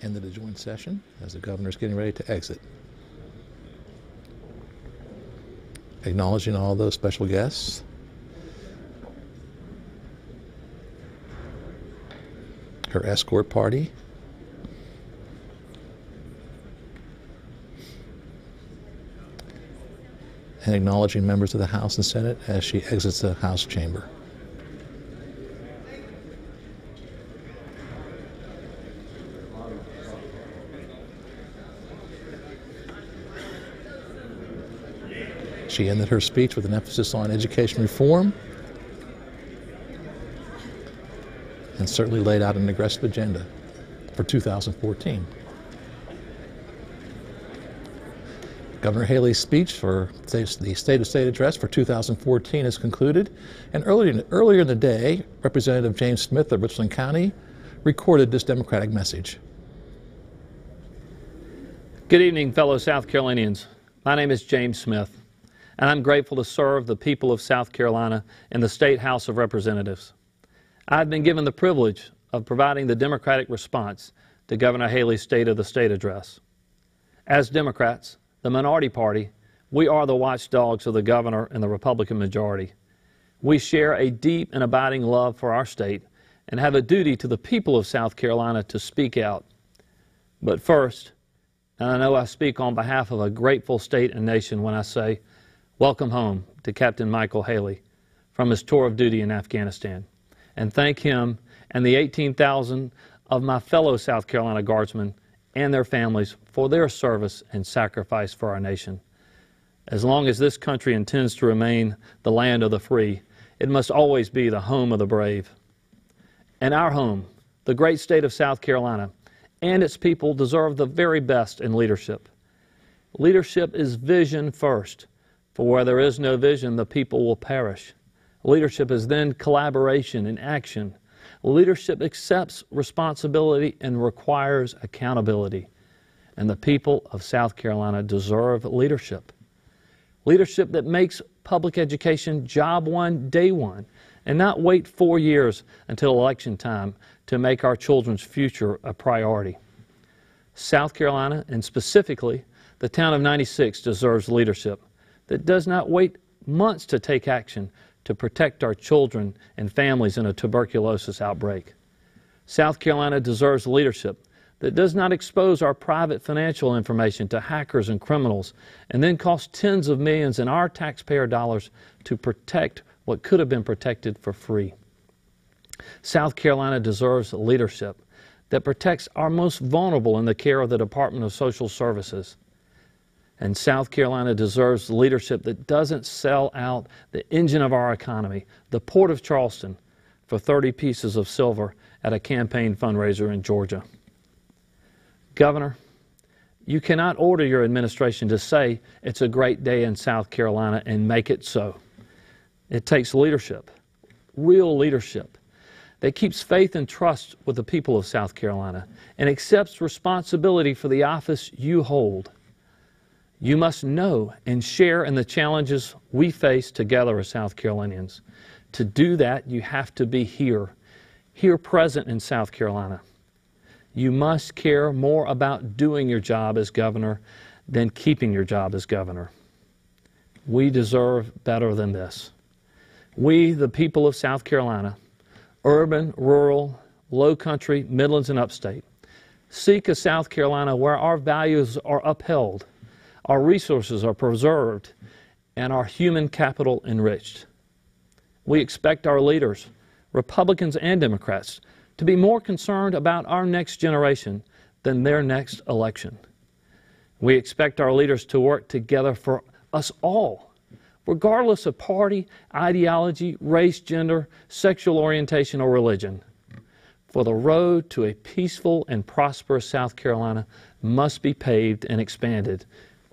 End of the joint session as the governor is getting ready to exit. Acknowledging all those special guests. Her escort party. And acknowledging members of the House and Senate as she exits the House chamber. She ended her speech with an emphasis on education reform and certainly laid out an aggressive agenda for 2014. Governor Haley's speech for the State of State address for 2014 is concluded, and earlier, earlier in the day, Representative James Smith of Richland County recorded this Democratic message. Good evening, fellow South Carolinians. My name is James Smith, and I'm grateful to serve the people of South Carolina in the State House of Representatives. I've been given the privilege of providing the Democratic response to Governor Haley's State of the State address. As Democrats, the minority party, we are the watchdogs of the governor and the Republican majority. We share a deep and abiding love for our state and have a duty to the people of South Carolina to speak out. But first, and I know I speak on behalf of a grateful state and nation when I say, welcome home to Captain Michael Haley from his tour of duty in Afghanistan, and thank him and the 18,000 of my fellow South Carolina Guardsmen and their families for their service and sacrifice for our nation. As long as this country intends to remain the land of the free, it must always be the home of the brave. And our home, the great state of South Carolina, and its people deserve the very best in leadership. Leadership is vision first, for where there is no vision, the people will perish. Leadership is then collaboration and action. Leadership accepts responsibility and requires accountability. And the people of South Carolina deserve leadership. Leadership that makes public education job one, day one, and not wait four years until election time to make our children's future a priority. South Carolina, and specifically the town of 96, deserves leadership that does not wait months to take action to protect our children and families in a tuberculosis outbreak. South Carolina deserves leadership that does not expose our private financial information to hackers and criminals and then cost tens of millions in our taxpayer dollars to protect what could have been protected for free. South Carolina deserves leadership that protects our most vulnerable in the care of the Department of Social Services. And South Carolina deserves leadership that doesn't sell out the engine of our economy, the Port of Charleston, for 30 pieces of silver at a campaign fundraiser in Georgia. Governor, you cannot order your administration to say it's a great day in South Carolina and make it so. It takes leadership, real leadership, that keeps faith and trust with the people of South Carolina and accepts responsibility for the office you hold. You must know and share in the challenges we face together as South Carolinians. To do that, you have to be here, here present in South Carolina. You must care more about doing your job as governor than keeping your job as governor. We deserve better than this. We, the people of South Carolina, urban, rural, low country, Midlands, and upstate, seek a South Carolina where our values are upheld, our resources are preserved, and our human capital enriched. We expect our leaders, Republicans and Democrats, to be more concerned about our next generation than their next election. We expect our leaders to work together for us all, regardless of party, ideology, race, gender, sexual orientation, or religion. For the road to a peaceful and prosperous South Carolina must be paved and expanded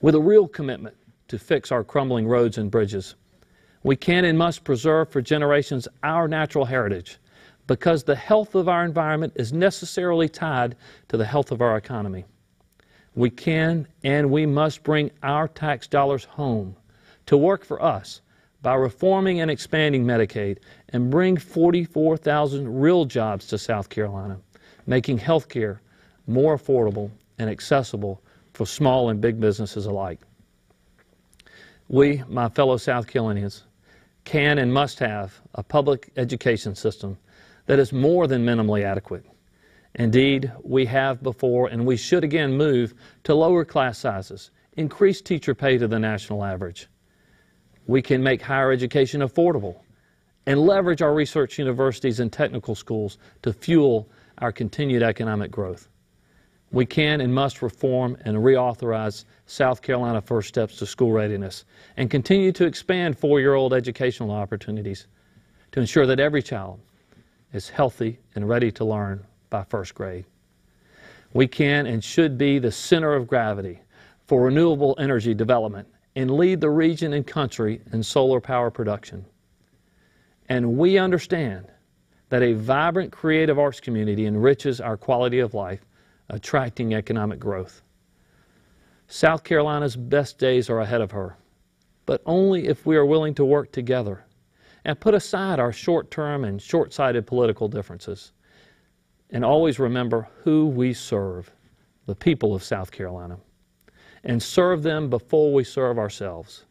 with a real commitment to fix our crumbling roads and bridges. We can and must preserve for generations our natural heritage because the health of our environment is necessarily tied to the health of our economy. We can and we must bring our tax dollars home to work for us by reforming and expanding Medicaid and bring 44,000 real jobs to South Carolina, making health care more affordable and accessible for small and big businesses alike. We, my fellow South Carolinians, can and must have a public education system that is more than minimally adequate. Indeed, we have before and we should again move to lower class sizes, increase teacher pay to the national average. We can make higher education affordable and leverage our research universities and technical schools to fuel our continued economic growth. We can and must reform and reauthorize South Carolina First Steps to School Readiness and continue to expand four year old educational opportunities to ensure that every child is healthy and ready to learn by first grade. We can and should be the center of gravity for renewable energy development and lead the region and country in solar power production. And we understand that a vibrant creative arts community enriches our quality of life, attracting economic growth. South Carolina's best days are ahead of her, but only if we are willing to work together and put aside our short term and short sighted political differences. And always remember who we serve the people of South Carolina and serve them before we serve ourselves.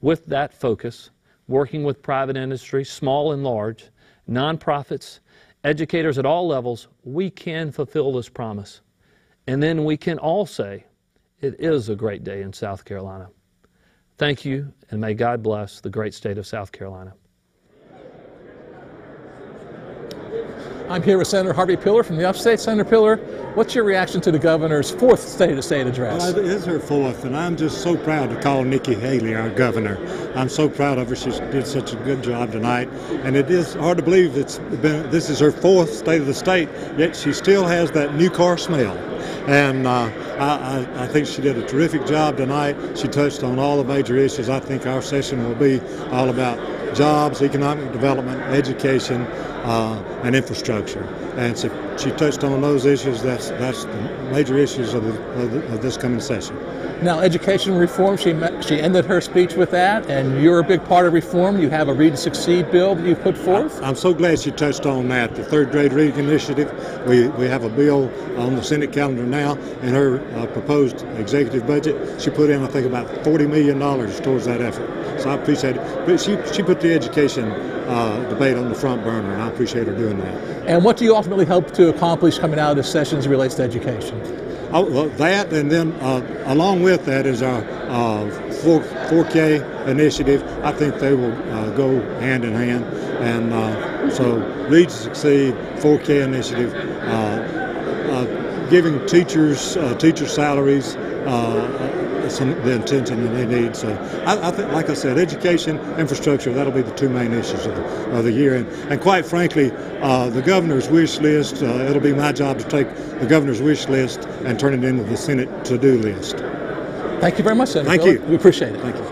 With that focus, working with private industry, small and large, nonprofits, educators at all levels, we can fulfill this promise. And then we can all say, it is a great day in South Carolina. Thank you, and may God bless the great state of South Carolina. I'm here with Senator Harvey Peeler from the upstate. Senator Peeler, what's your reaction to the governor's fourth State of the State address? Well, it is her fourth, and I'm just so proud to call Nikki Haley our governor. I'm so proud of her. She did such a good job tonight, and it is hard to believe it's been this is her fourth State of the State, yet she still has that new car smell. And uh, I, I, think she did a terrific job tonight. She touched on all the major issues. I think our session will be all about jobs, economic development, education, uh, and infrastructure. And so she touched on those issues. That's that's the major issues of, the, of, the, of this coming session. Now, education reform. She met, she ended her speech with that, and you're a big part of reform. You have a Read to Succeed bill that you put forth. I'm so glad you touched on that. The third grade reading initiative. We we have a bill on the Senate calendar now. In her uh, proposed executive budget, she put in I think about 40 million dollars towards that effort. So I appreciate it. But she she put the education uh, debate on the front burner, and I appreciate her doing that. And what do you ultimately hope to accomplish coming out of this session as it relates to education? Oh, that, and then uh, along with that is our uh, 4, 4K initiative. I think they will uh, go hand in hand. And uh, so, Lead to Succeed, 4K initiative, uh, uh, giving teachers teacher salaries some the attention that they need. So I, I think, like I said, education, infrastructure, that'll be the two main issues of the, of the year. And, and quite frankly, uh, the governor's wish list, uh, it'll be my job to take the governor's wish list and turn it into the Senate to-do list. Thank you very much, Senator. Thank you. We appreciate it. Thank you.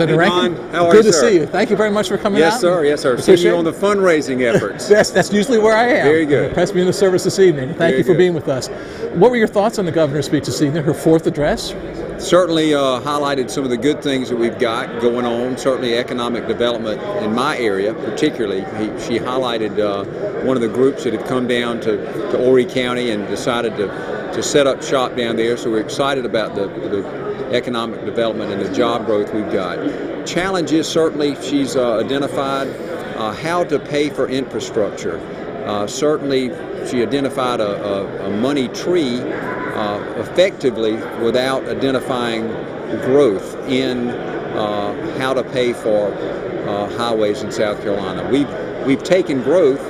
Senator hey, Rankin, Don, how are good you, to sir? see you. Thank you very much for coming Yes, out. sir. Yes, sir. Appreciate Seeing you on the fundraising efforts. (laughs) That's, that's usually where I am. Very good. Press me in the service this evening. Thank Very you for good. being with us. What were your thoughts on the governor's speech this evening, her fourth address? Certainly uh, highlighted some of the good things that we've got going on. Certainly economic development in my area, particularly. He, she highlighted uh, one of the groups that had come down to, to Horry County and decided to, to set up shop down there. So we're excited about the, the economic development and the job growth we've got. Challenges certainly she's uh, identified uh, how to pay for infrastructure. Uh, certainly she identified a, a, a money tree uh, effectively without identifying growth in uh, how to pay for uh, highways in South Carolina. We've, we've taken growth,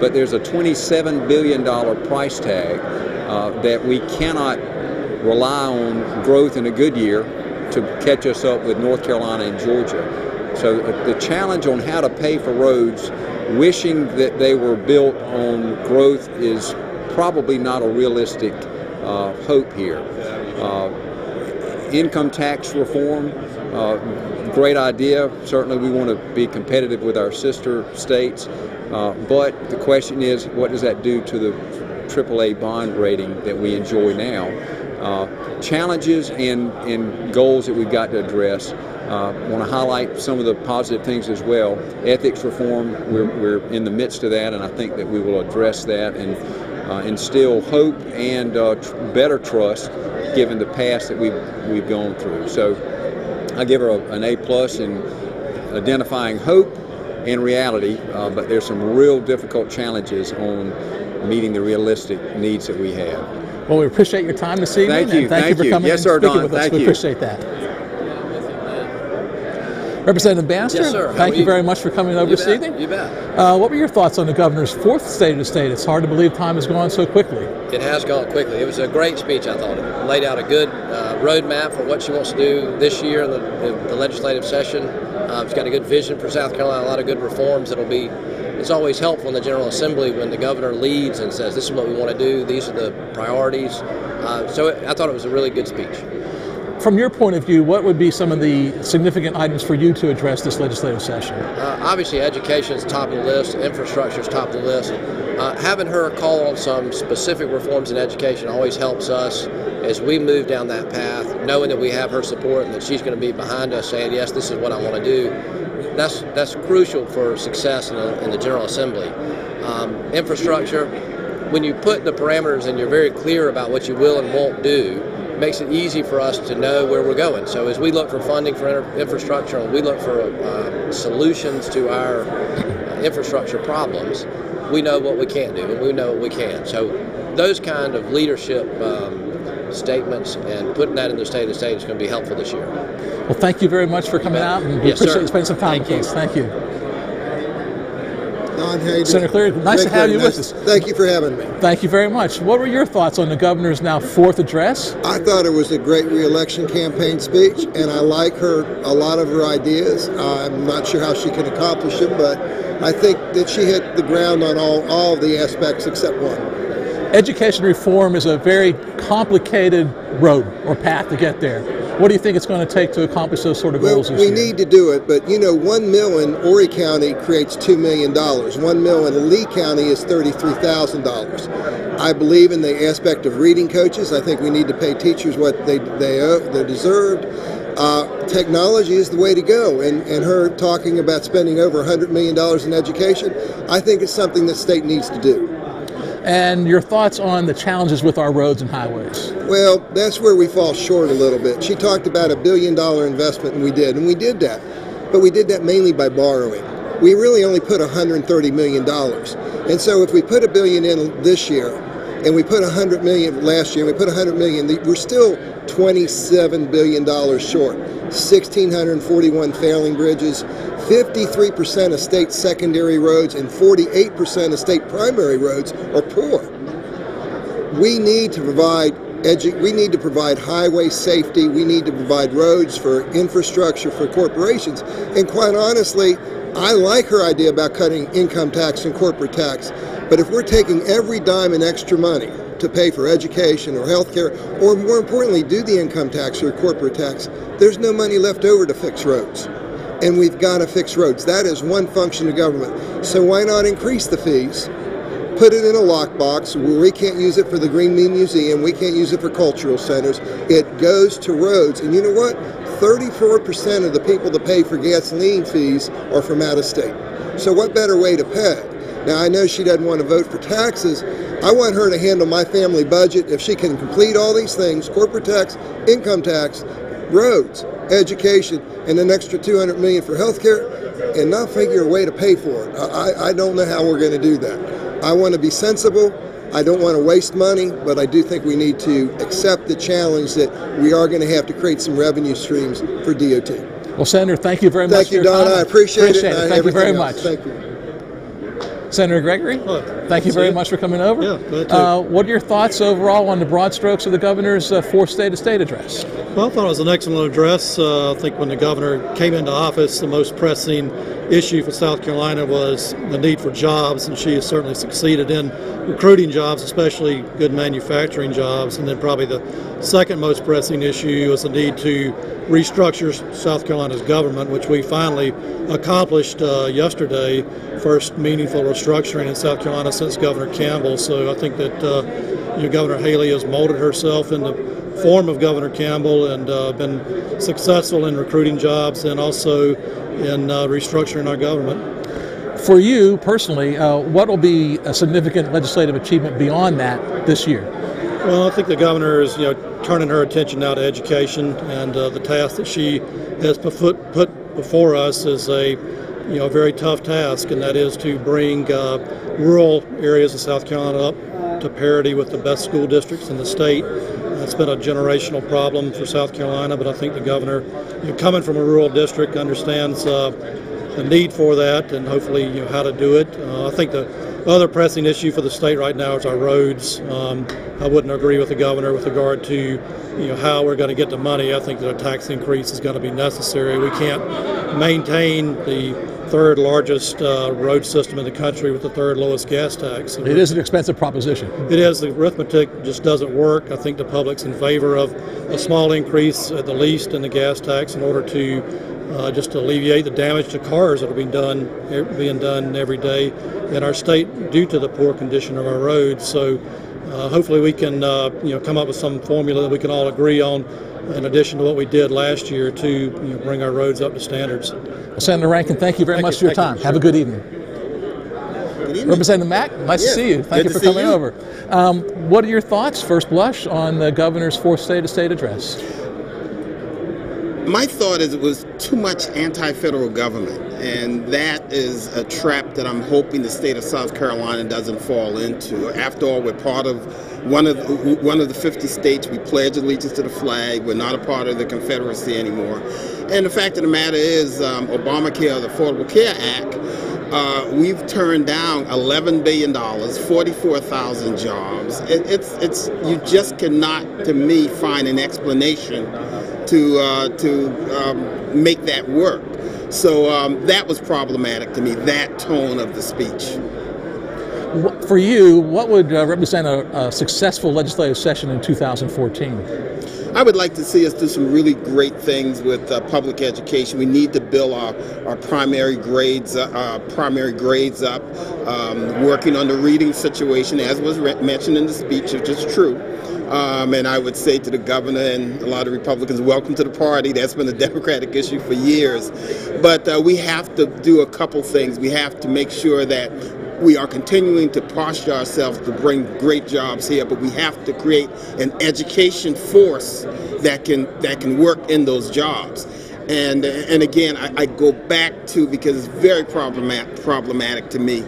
but there's a $27 billion price tag uh, that we cannot rely on growth in a good year to catch us up with North Carolina and Georgia. So uh, the challenge on how to pay for roads, wishing that they were built on growth is probably not a realistic uh, hope here. Uh, income tax reform, uh, great idea. Certainly we want to be competitive with our sister states. Uh, but the question is, what does that do to the AAA bond rating that we enjoy now? Uh, challenges and, and goals that we've got to address. Uh, want to highlight some of the positive things as well. Ethics reform, we're, we're in the midst of that, and I think that we will address that and uh, instill hope and uh, tr- better trust given the past that we've, we've gone through. So I give her a, an A plus in identifying hope and reality, uh, but there's some real difficult challenges on meeting the realistic needs that we have. Well, we appreciate your time this evening. Thank you. And thank, Thank you for coming Yes, and sir, speaking Don. with us. Thank we you. appreciate that. Representative Bannister, Yes, sir. How thank you you? very much for coming over You this bet. evening. You bet. Uh, what were your thoughts on the governor's fourth state of the state? It's hard to believe time has gone so quickly. It has gone quickly. It was a great speech, I thought. It laid out a good uh, roadmap for what she wants to do this year in the, the, the legislative session. Uh, she's got a good vision for South Carolina, a lot of good reforms that'll be. It's always helpful in the General Assembly when the governor leads and says, "This is what we want to do. These are the priorities." Uh, so it, I thought it was a really good speech. From your point of view, what would be some of the significant items for you to address this legislative session? Uh, obviously, education is top of the list. Infrastructure is top of the list. Uh, having her call on some specific reforms in education always helps us as we move down that path, knowing that we have her support and that she's going to be behind us, saying, "Yes, this is what I want to do." That's that's crucial for success in the, in the General Assembly. Um, infrastructure, when you put the parameters and you're very clear about what you will and won't do, makes it easy for us to know where we're going. So as we look for funding for infrastructure we look for uh, solutions to our uh, infrastructure problems, we know what we can't do and we know what we can. So those kind of leadership um, statements and putting that in the state of the state is going to be helpful this year. Well, thank you very much for coming out, and we Yes, appreciate sir. you spending some time Thank with us. Thank you. Don? Senator Cleary, nice to have you Cleary, with us. Thank you for having me. Thank you very much. What were your thoughts on the governor's now fourth address? I thought it was a great reelection campaign speech, and I like her a lot of her ideas. I'm not sure how she can accomplish it, but I think that she hit the ground on all all the aspects except one. Education reform is a very complicated road or path to get there. What do you think it's going to take to accomplish those sort of Well, goals we year? need to do it, but you know, one mill in Horry County creates two million dollars. One mill in Lee County is thirty-three thousand dollars. I believe in the aspect of reading coaches. I think we need to pay teachers what they they owe, they deserved. Uh, technology is the way to go, and and her talking about spending over hundred million dollars in education, I think it's something the state needs to do. And your thoughts on the challenges with our roads and highways. Well, that's where we fall short a little bit. She talked about a billion dollar investment, and we did, and we did that. But we did that mainly by borrowing. We really only put $130 million. And so if we put a billion in this year, and we put 100 million last year. And We put 100 million. We're still 27 billion dollars short. 1,641 failing bridges, 53% of state secondary roads, and 48% of state primary roads are poor. We need to provide edu- we need to provide highway safety. We need to provide roads for infrastructure for corporations. And quite honestly, I like her idea about cutting income tax and corporate tax. But if we're taking every dime in extra money to pay for education or health care, or more importantly, do the income tax or corporate tax, there's no money left over to fix roads. And we've got to fix roads. That is one function of government. So why not increase the fees? Put it in a lockbox where we can't use it for the Green Mean Museum, we can't use it for cultural centers. It goes to roads. And you know what? 34% of the people that pay for gasoline fees are from out of state. So what better way to pay? Now I know she doesn't want to vote for taxes. I want her to handle my family budget. If she can complete all these things, corporate tax, income tax, roads, education, and an extra 200 million for health care, and not figure a way to pay for it. I, I don't know how we're going to do that. I want to be sensible. I don't want to waste money, but I do think we need to accept the challenge that we are going to have to create some revenue streams for DOT. Well, Senator, thank you very Thank much you, for your Don. I appreciate, Appreciate it. and Thank you very much. else. Thank you. Senator Gregory, thank you very much for coming over. Yeah. Uh, what are your thoughts overall on the broad strokes of the governor's uh, fourth state-to-state address? Well, I thought it was an excellent address. Uh, I think when the governor came into office, the most pressing issue for South Carolina was the need for jobs, and she has certainly succeeded in recruiting jobs, especially good manufacturing jobs. And then probably the second most pressing issue was the need to restructure South Carolina's government, which we finally accomplished uh, yesterday. First meaningful restructuring in South Carolina since Governor Campbell. So I think that uh, you know, Governor Haley has molded herself in the form of Governor Campbell and uh, been successful in recruiting jobs and also in uh, restructuring our government. For you personally, uh, what will be a significant legislative achievement beyond that this year? Well, I think the governor is, you know, turning her attention now to education, and uh, the task that she has put put before us is a, you know, a very tough task, and that is to bring uh, rural areas of South Carolina up to parity with the best school districts in the state. It's been a generational problem for South Carolina, but I think the governor, you know, coming from a rural district, understands uh, the need for that, and hopefully, you know, how to do it. Uh, I think the other pressing issue for the state right now is our roads. Um, I wouldn't agree with the governor with regard to, you know, how we're going to get the money. I think that a tax increase is going to be necessary. We can't maintain the third largest uh, road system in the country with the third lowest gas tax. It is an expensive proposition. It is. The arithmetic just doesn't work. I think the public's in favor of a small increase at the least in the gas tax in order to uh, just to alleviate the damage to cars that are being done being done every day in our state due to the poor condition of our roads. So uh, hopefully we can uh, you know come up with some formula that we can all agree on in addition to what we did last year to you know, bring our roads up to standards. Well, Senator Rankin, thank you very Thank much you. for your time. you. Have a good evening. evening. Representative Mack, nice Yeah, to see you. Thank good you for coming you. over. Um, what are your thoughts, first blush, on the governor's fourth state of state address? My thought is it was too much anti-federal government, and that is a trap that I'm hoping the state of South Carolina doesn't fall into. After all, we're part of one of the, one of the 50 states. We pledge allegiance to the flag. We're not a part of the Confederacy anymore. And the fact of the matter is, um, Obamacare, the Affordable Care Act, uh, we've turned down 11 billion dollars, 44,000 jobs. It, it's it's you just cannot, to me, find an explanation to uh, to um, make that work. So um, that was problematic to me. That tone of the speech. For you, what would uh, represent a, a successful legislative session in 2014? I would like to see us do some really great things with uh, public education. We need to build our, our primary grades, uh, uh, primary grades up. Um, working on the reading situation, as was re- mentioned in the speech, which is true. Um, and I would say to the governor and a lot of Republicans, welcome to the party. That's been a (laughs) Democratic issue for years. But uh, we have to do a couple things. We have to make sure that we are continuing to posture ourselves to bring great jobs here, but we have to create an education force that can that can work in those jobs. And and again, I, I go back to because it's very problematic problematic to me.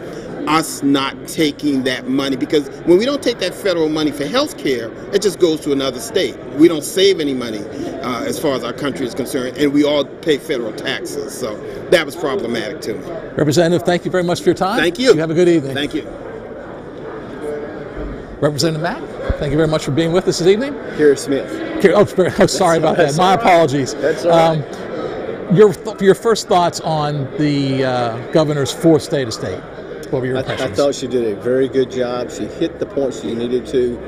Us not taking that money because when we don't take that federal money for health care, it just goes to another state. We don't save any money uh, as far as our country is concerned, and we all pay federal taxes. So that was problematic to me. Representative, thank you very much for your time. Thank you. You have a good evening. Thank you. Representative Mack, thank you very much for being with us this evening. Kerry Smith. Kerry, oh, oh, sorry about that. My all right. apologies. That's all right. Um, your, th- your first thoughts on the uh, governor's fourth state of state? What were your I, impressions? I thought she did a very good job. She hit the points she needed to.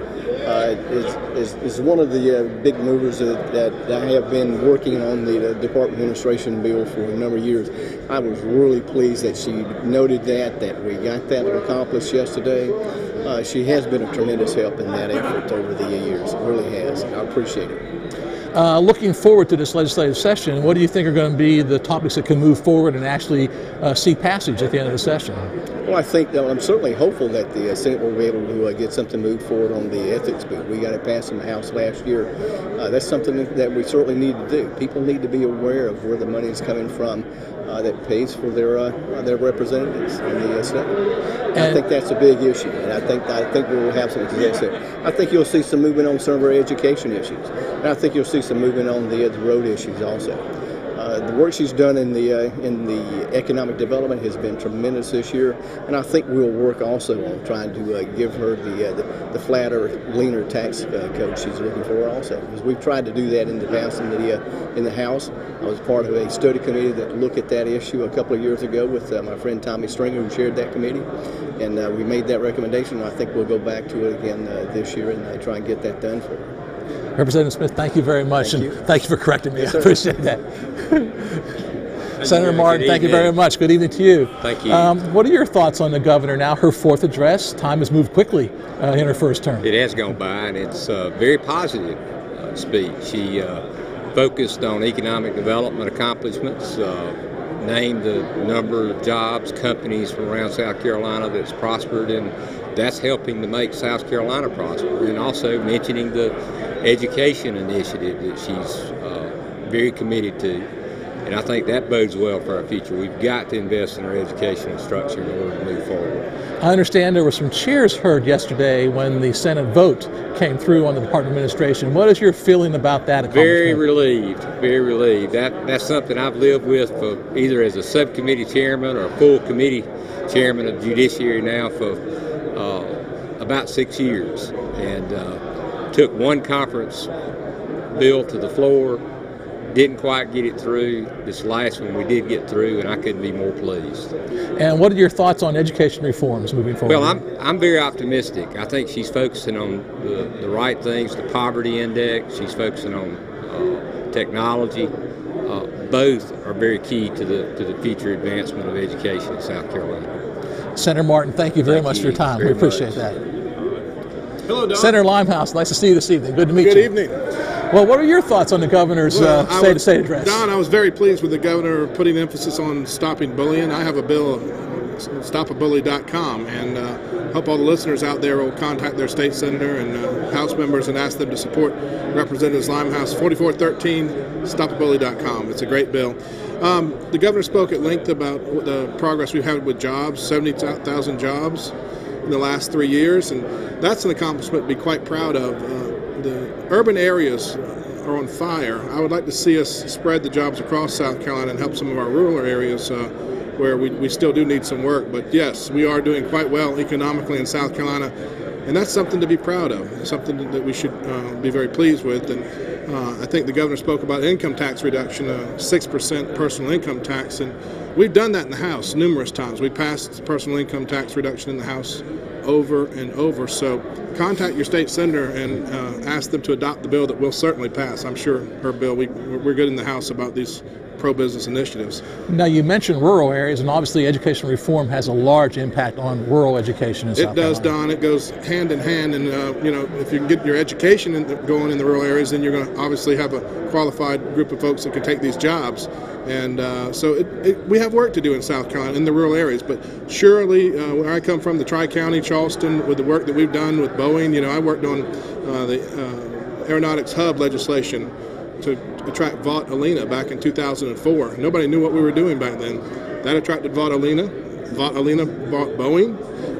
Uh, is, is, is one of the uh, big movers that, that I have been working on the uh, Department Administration bill for a number of years. I was really pleased that she noted that, that we got that accomplished yesterday. Uh, she has been a tremendous help in that effort over the years. It really has. I appreciate it. Uh, looking forward to this legislative session, what do you think are going to be the topics that can move forward and actually uh, see passage at the end of the session? Well, I think I'm certainly hopeful that the uh, Senate will be able to uh, get something moved forward on the ethics bill. We got it passed in the House last year. Uh, that's something that we certainly need to do. People need to be aware of where the money is coming from that pays for their uh, their representatives in the uh, Senate. And I think that's a big issue, and I think I think we will have some success there. I think you'll see some movement on some of our education issues, and I think you'll see some movement on the, uh, the road issues also. Uh, the work she's done in the uh, in the economic development has been tremendous this year, and I think we'll work also on trying to uh, give her the, uh, the the flatter, leaner tax uh, code she's looking for also. Because we've tried to do that in the past in the in the House. I was part of a study committee that looked at that issue a couple of years ago with my friend Tommy Stringer, who chaired that committee, and we made that recommendation. I think we'll go back to it again this year and try and get that done for her. Representative Smith, thank you very much, Thank and you. thank you for correcting me. Yes, I appreciate that. (laughs) Senator Martin, thank you very much. Good evening to you. Thank you. Um, what are your thoughts on the governor now? Her fourth address. Time has moved quickly uh, in her first term. It has gone by, and it's a very positive uh, speech. She uh, focused on economic development accomplishments, uh, named the number of jobs, companies from around South Carolina that's prospered, and that's helping to make South Carolina prosper. And also mentioning the education initiative that she's uh, very committed to. And I think that bodes well for our future. We've got to invest in our educational structure in order to move forward. I understand there were some cheers heard yesterday when the Senate vote came through on the Department of Administration. What is your feeling about that Very relieved, very relieved. That that's something I've lived with for either as a subcommittee chairman or full committee chairman of judiciary now for uh, about six years, and uh, took one conference bill to the floor. Didn't quite get it through. This last one we did get through, and I couldn't be more pleased. And what are your thoughts on education reforms moving forward? Well, I'm, I'm very optimistic. I think she's focusing on the, the right things, the poverty index. She's focusing on uh, technology. Uh, both are very key to the to the future advancement of education in South Carolina. Senator Martin, thank you very Thank much for your time. We appreciate much. that. Hello, Don. Senator Limehouse, nice to see you this evening. Good to meet Good you. Good evening. Well, what are your thoughts on the governor's Well, uh, I state was- state address? Don, I was very pleased with the governor putting emphasis on stopping bullying. I have a bill, stopabully.com, and uh, hope all the listeners out there will contact their state senator and uh, House members and ask them to support Representatives Limehouse 4413, stopabully.com. It's a great bill. Um, the governor spoke at length about the progress we've had with jobs, 70,000 jobs in the last three years, and that's an accomplishment to be quite proud of. Uh, the urban areas are on fire. I would like to see us spread the jobs across South Carolina and help some of our rural areas uh, where we, we still do need some work. But yes, we are doing quite well economically in South Carolina, and that's something to be proud of, something that we should uh, be very pleased with. And uh, I think the governor spoke about income tax reduction, a 6% personal income tax, and we've done that in the House numerous times. We passed personal income tax reduction in the House over and over. So contact your state senator and uh, ask them to adopt the bill that will certainly pass. I'm sure her bill, we, we're good in the House about these pro-business initiatives. Now, you mentioned rural areas, and obviously education reform has a large impact on rural education in It South does, Carolina. Don. It goes hand in hand, and uh, you know, if you can get your education in the, going in the rural areas, then you're going to obviously have a qualified group of folks that can take these jobs. And uh, so it, it, we have work to do in South Carolina in the rural areas. But surely, uh, where I come from, the Tri County, Charleston, with the work that we've done with Boeing, you know, I worked on uh, the uh, aeronautics hub legislation to attract Vought Alenia back in 2004. Nobody knew what we were doing back then. That attracted Vought Alenia. Vought Alenia bought Boeing,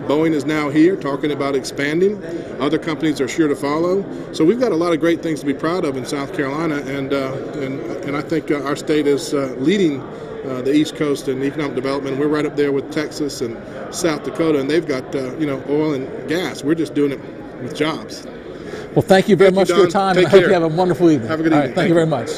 Boeing is now here talking about expanding. Other companies are sure to follow. So we've got a lot of great things to be proud of in South Carolina, and uh, and and I think uh, our state is uh, leading uh, the East Coast in economic development. We're right up there with Texas and South Dakota, and they've got uh, you know oil and gas. We're just doing it with jobs. Well, thank you very Thank you, much for your time, Take and I hope you have a wonderful evening. Have a good All right, evening. thank, Thank you very much.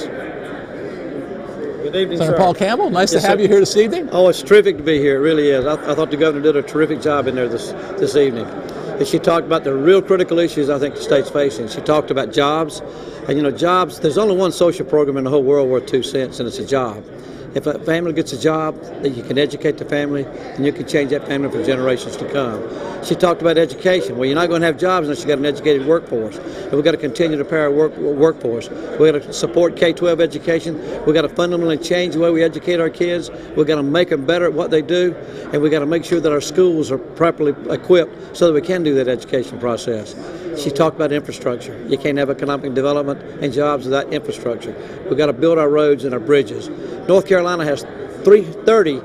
Good evening, Senator sir. Paul Campbell, nice Yes, to have sir. you here this evening. Oh, it's terrific to be here. It really is. I, I thought the governor did a terrific job in there this this evening. And she talked about the real critical issues I think the state's facing. She talked about jobs, and you know, jobs. There's only one social program in the whole world worth two cents, and it's a job. If a family gets a job, then you can educate the family, and you can change that family for generations to come. She talked about education. Well, you're not going to have jobs unless you've got an educated workforce, and we've got to continue to our work, workforce. We've got to support K-12 education. We've got to fundamentally change the way we educate our kids. We've got to make them better at what they do, and we've got to make sure that our schools are properly equipped so that we can do that education process. She talked about infrastructure. You can't have economic development and jobs without infrastructure. We've got to build our roads and our bridges. North Carolina has 330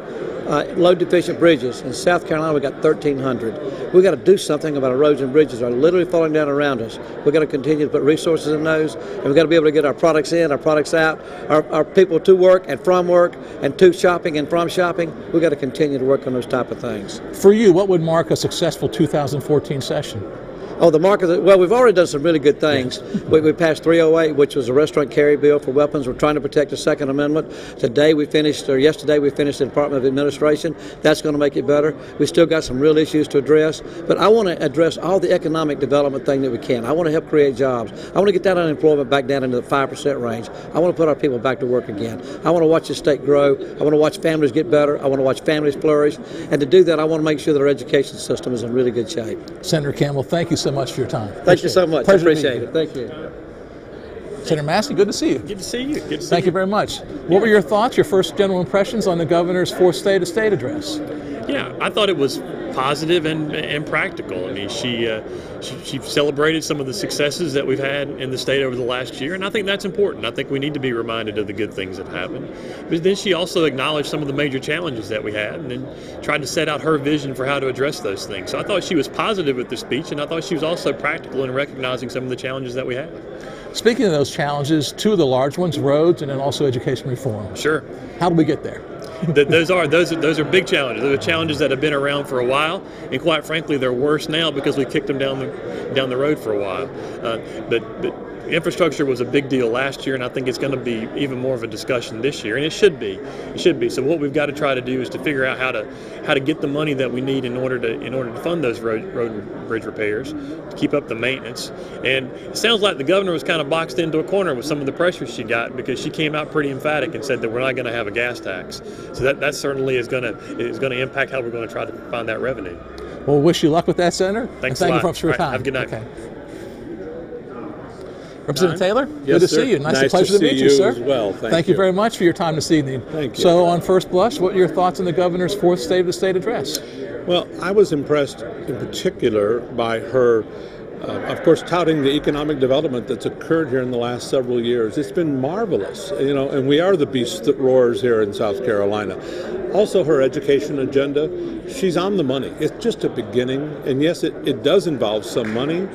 uh, load deficient bridges. In South Carolina, we've got 1,300. We've got to do something about our roads and bridges are literally falling down around us. We've got to continue to put resources in those, and we've got to be able to get our products in, our products out, our, our people to work and from work, and to shopping and from shopping. We've got to continue to work on those type of things. For you, what would mark a successful 2014 session? Oh, the market. Well, we've already done some really good things. We, we passed 308, which was a restaurant carry bill for weapons. We're trying to protect the Second Amendment. Today we finished, or yesterday we finished the Department of Administration. That's going to make it better. We still got some real issues to address, but I want to address all the economic development thing that we can. I want to help create jobs. I want to get that unemployment back down into the five percent range. I want to put our people back to work again. I want to watch the state grow. I want to watch families get better. I want to watch families flourish, and to do that, I want to make sure that our education system is in really good shape. Senator Campbell, thank you so much for your time. Thank you so much. Pleasure to appreciate it. Thank you. Senator Massey, good to see you. Good to see you. Good to see Thank you very much. What were your thoughts, your first general impressions on the governor's fourth state of state address? Yeah, I thought it was positive and and practical. I mean, she, uh, she she celebrated some of the successes that we've had in the state over the last year, and I think that's important. I think we need to be reminded of the good things that happened. But then she also acknowledged some of the major challenges that we had, and then tried to set out her vision for how to address those things. So I thought she was positive with the speech, and I thought she was also practical in recognizing some of the challenges that we have. Speaking of those challenges, two of the large ones, roads and then also education reform. Sure. How do we get there? Th- those are those are, those are big challenges. Those are challenges that have been around for a while, and quite frankly, they're worse now because we kicked them down the down the road for a while. Uh, but but infrastructure was a big deal last year, and I think it's going to be even more of a discussion this year, and it should be. It should be. So what we've got to try to do is to figure out how to how to get the money that we need in order to in order to fund those road road and bridge repairs, to keep up the maintenance. And it sounds like the governor was kind of boxed into a corner with some of the pressure she got because she came out pretty emphatic and said that we're not going to have a gas tax. So that, that certainly is going to is going to impact how we're going to try to find that revenue. Well, wish you luck with that, Senator. and Thanks thank a you for your All right, time. have a good night. Okay. Representative Taylor, Yes, good to sir. see you. Nice, Nice a pleasure to to meet you, you sir. as well. Thank you you. very much for your time this evening. Thank you. So, on first blush, what are your thoughts on the governor's fourth State of the State address? Well, I was impressed in particular by her, uh, of course, touting the economic development that's occurred here in the last several years. It's been marvelous, you know, and we are the beast that roars here in South Carolina. Also, her education agenda, she's on the money. It's just a beginning, and yes, it, it does involve some money,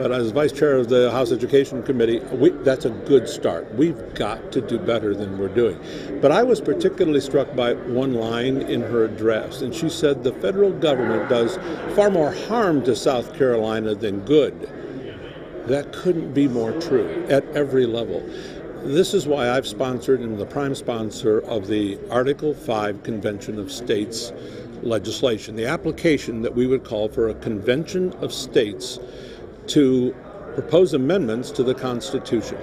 but as vice chair of the House Education Committee, we, that's a good start. We've got to do better than we're doing. But I was particularly struck by one line in her address, and she said the federal government does far more harm to South Carolina than good. That couldn't be more true at every level. This is why I've sponsored and the prime sponsor of the Article 5 Convention of States legislation, the application that we would call for a convention of states to propose amendments to the Constitution.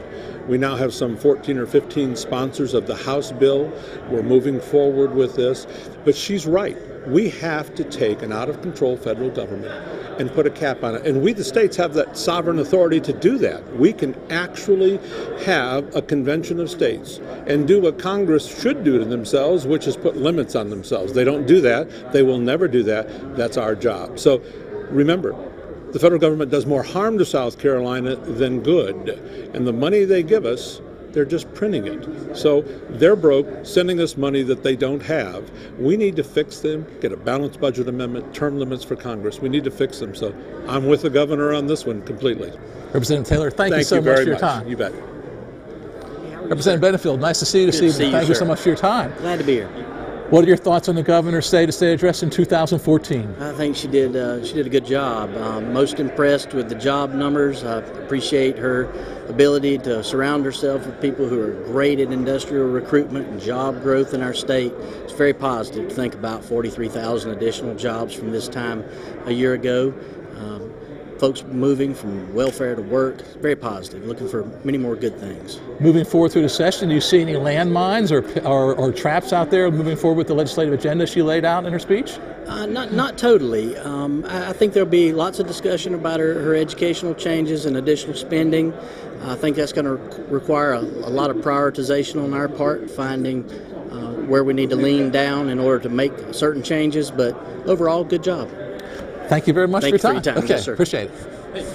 We now have some 14 or 15 sponsors of the House bill. We're moving forward with this. But she's right. We have to take an out of control federal government and put a cap on it. And we, the states, have that sovereign authority to do that. We can actually have a convention of states and do what Congress should do to themselves, which is put limits on themselves. They don't do that. They will never do that. That's our job. So remember, the federal government does more harm to South Carolina than good. And the money they give us, They're just printing it. So they're broke, sending us money that they don't have. We need to fix them, get a balanced budget amendment, term limits for Congress. We need to fix them. So I'm with the governor on this one completely. Representative Taylor, thank, Thank you so you much very for your much. time. You bet. Representative Bedingfield, nice to see you this Good to evening. see you, thank you so much for your time. Glad to be here. What are your thoughts on the governor's state of state address in 2014? I think she did. Uh, she did a good job. Um, most impressed with the job numbers. I appreciate her ability to surround herself with people who are great at industrial recruitment and job growth in our state. It's very positive to think about 43,000 additional jobs from this time a year ago. Um, folks moving from welfare to work. Very positive. Looking for many more good things. Moving forward through the session, do you see any landmines or, or, or traps out there moving forward with the legislative agenda she laid out in her speech? Uh, not not totally. Um, I, I think there'll be lots of discussion about her, her educational changes and additional spending. I think that's going to require a, a lot of prioritization on our part, finding uh, where we need to lean down in order to make certain changes. But overall, good job. Thank you very much Thank for you your for time. your time. Okay, Yes, sir. appreciate it.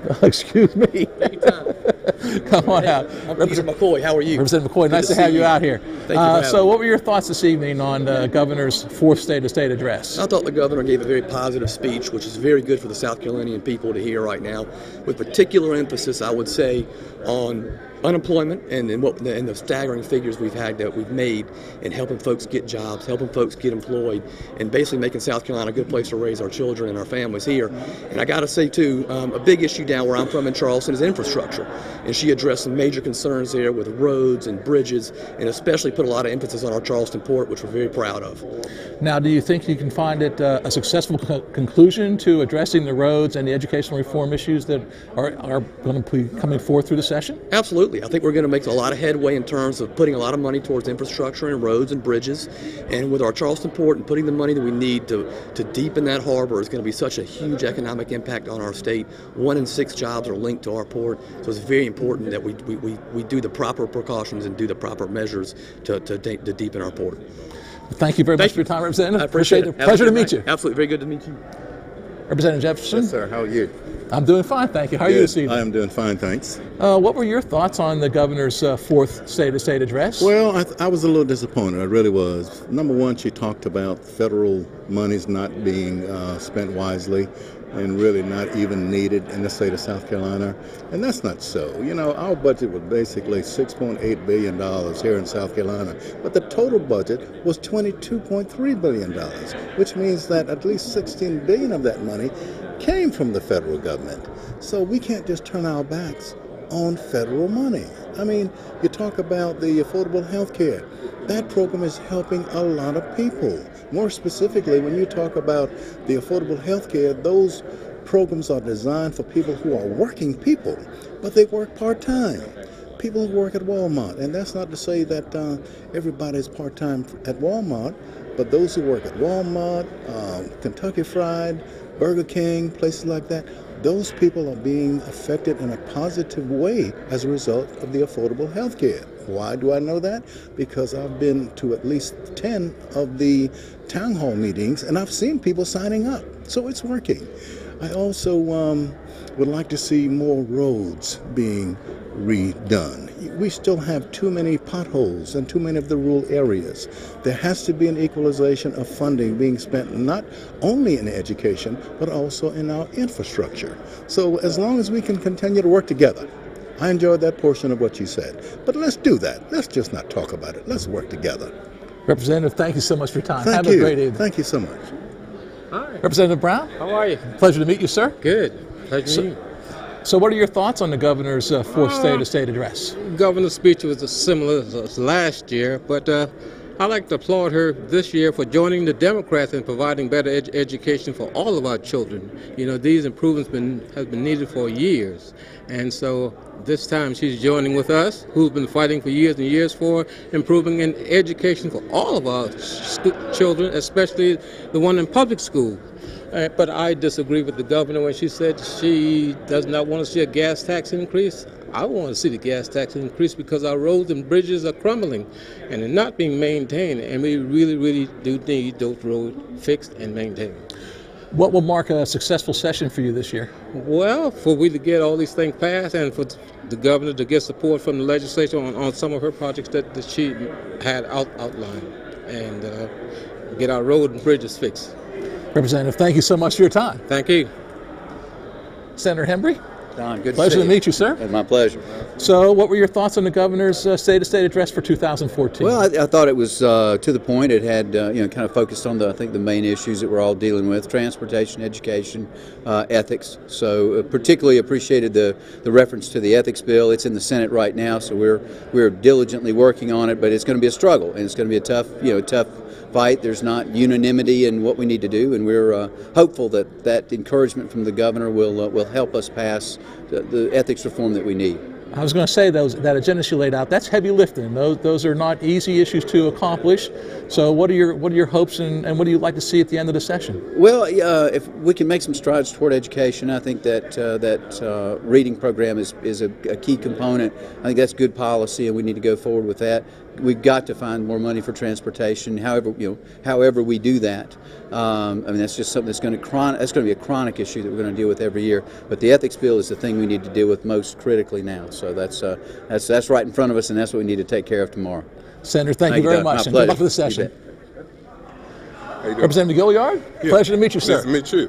(laughs) Excuse me. (laughs) Come on out. Peter McCoy, how are you? Representative McCoy, Good nice to to have you you. out here. Thank you Uh, having so, me. what were your thoughts this evening on the governor's fourth state of state address? I thought the governor gave a very positive speech, which is very good for the South Carolinian people to hear right now, with particular emphasis, I would say, on unemployment and, and what and the staggering figures we've had that we've made in helping folks get jobs, helping folks get employed, and basically making South Carolina a good place to raise our children and our families here. And I got to say too, um, a big issue down where I'm from in Charleston is infrastructure, and she addressed some major concerns there with roads and bridges, and especially put a lot of emphasis on our Charleston port, which we're very proud of. Now, do you think you can find it uh, a successful co- conclusion to addressing the roads and the educational reform issues that are, are going to be coming forth through the session? Absolutely. I think we're going to make a lot of headway in terms of putting a lot of money towards infrastructure and roads and bridges. And with our Charleston port and putting the money that we need to, to deepen that harbor is going to be such a huge economic impact on our state. One in six jobs are linked to our port. So it's very important that we, we, we, we do the proper precautions and do the proper measures to, to, de- to deepen our port. Thank you very much for your time, Representative. I appreciate it. it. Pleasure to meet night. you. Absolutely. Very good to meet you. Representative Jefferson? Yes, sir. How are you? I'm doing fine, thank you. How are you Good. this evening? I am doing fine, thanks. Uh, what were your thoughts on the governor's uh, fourth state of state address? Well, I, th- I was a little disappointed. I really was. Number one, she talked about federal monies not being uh, spent wisely and really not even needed in the state of South Carolina. And that's not so. You know, our budget was basically $6.8 billion here in South Carolina, but the total budget was $22.3 billion, which means that at least 16 billion of that money came from the federal government. So we can't just turn our backs on federal money. I mean, you talk about the affordable health care. That program is helping a lot of people. More specifically, when you talk about the affordable health care, those programs are designed for people who are working people, but they work part time. People who work at Walmart, and that's not to say that uh, everybody is part time at Walmart, but those who work at Walmart, uh, Kentucky Fried, Burger King, places like that, those people are being affected in a positive way as a result of the affordable health care. Why do I know that? Because I've been to at least 10 of the town hall meetings and I've seen people signing up. So it's working. I also um, would like to see more roads being redone. We still have too many potholes in too many of the rural areas. There has to be an equalization of funding being spent not only in education, but also in our infrastructure. So as long as we can continue to work together, I enjoyed that portion of what you said. But let's do that. Let's just not talk about it. Let's work together. Representative, thank you so much for your time. Thank Have you. a great evening. Thank you so much. Hi. Representative Brown? How are you? Pleasure to meet you, sir. Good. Pleasure So- to meet you. So, what are your thoughts on the governor's uh, fourth Uh, state of state address? Governor's speech was as similar as- as last year, but uh, I like to applaud her this year for joining the Democrats in providing better ed- education for all of our children. You know, these improvements been have been needed for years, and so this time she's joining with us, who've been fighting for years and years for improving in education for all of our children, especially the one in public school. Uh, but I disagree with the governor when she said she does not want to see a gas tax increase. I want to see the gas tax increase because our roads and bridges are crumbling and they're not being maintained, and we really, really do need those roads fixed and maintained. What will mark a successful session for you this year? Well, for we to get all these things passed and for the governor to get support from the legislature on, on some of her projects that, that she had out, outlined and uh, get our road and bridges fixed. Representative, thank you so much for your time. Thank you. Senator Hembree? Don, good Pleasure to, to meet you, sir. It's my pleasure. So, what were your thoughts on the governor's uh, state to state address for 2014? Well, I, I thought it was uh, to the point. It had, uh, you know, kind of focused on the, I think, the main issues that we're all dealing with: transportation, education, uh, ethics. So, uh, particularly appreciated the the reference to the ethics bill. It's in the Senate right now, so we're we're diligently working on it. But it's going to be a struggle, and it's going to be a tough, you know, tough fight. There's not unanimity in what we need to do, and we're uh, hopeful that that encouragement from the governor will uh, will help us pass the, the ethics reform that we need. I was going to say those that agenda she laid out. That's heavy lifting. Those those are not easy issues to accomplish. So, what are your what are your hopes and, and what do you like to see at the end of the session? Well, uh, if we can make some strides toward education, I think that uh, that uh, reading program is is a, a, key component. I think that's good policy, and we need to go forward with that. We've got to find more money for transportation. However, you know, however we do that, um, I mean, that's just something that's going to chron- that's going to be a chronic issue that we're going to deal with every year. But the ethics bill is the thing we need to deal with most critically now. So that's uh, that's that's right in front of us, and that's what we need to take care of tomorrow. Senator, thank, thank you very you, much, and good luck for the session. Representative Gilliard, yeah. pleasure to meet you, sir. Nice to meet you.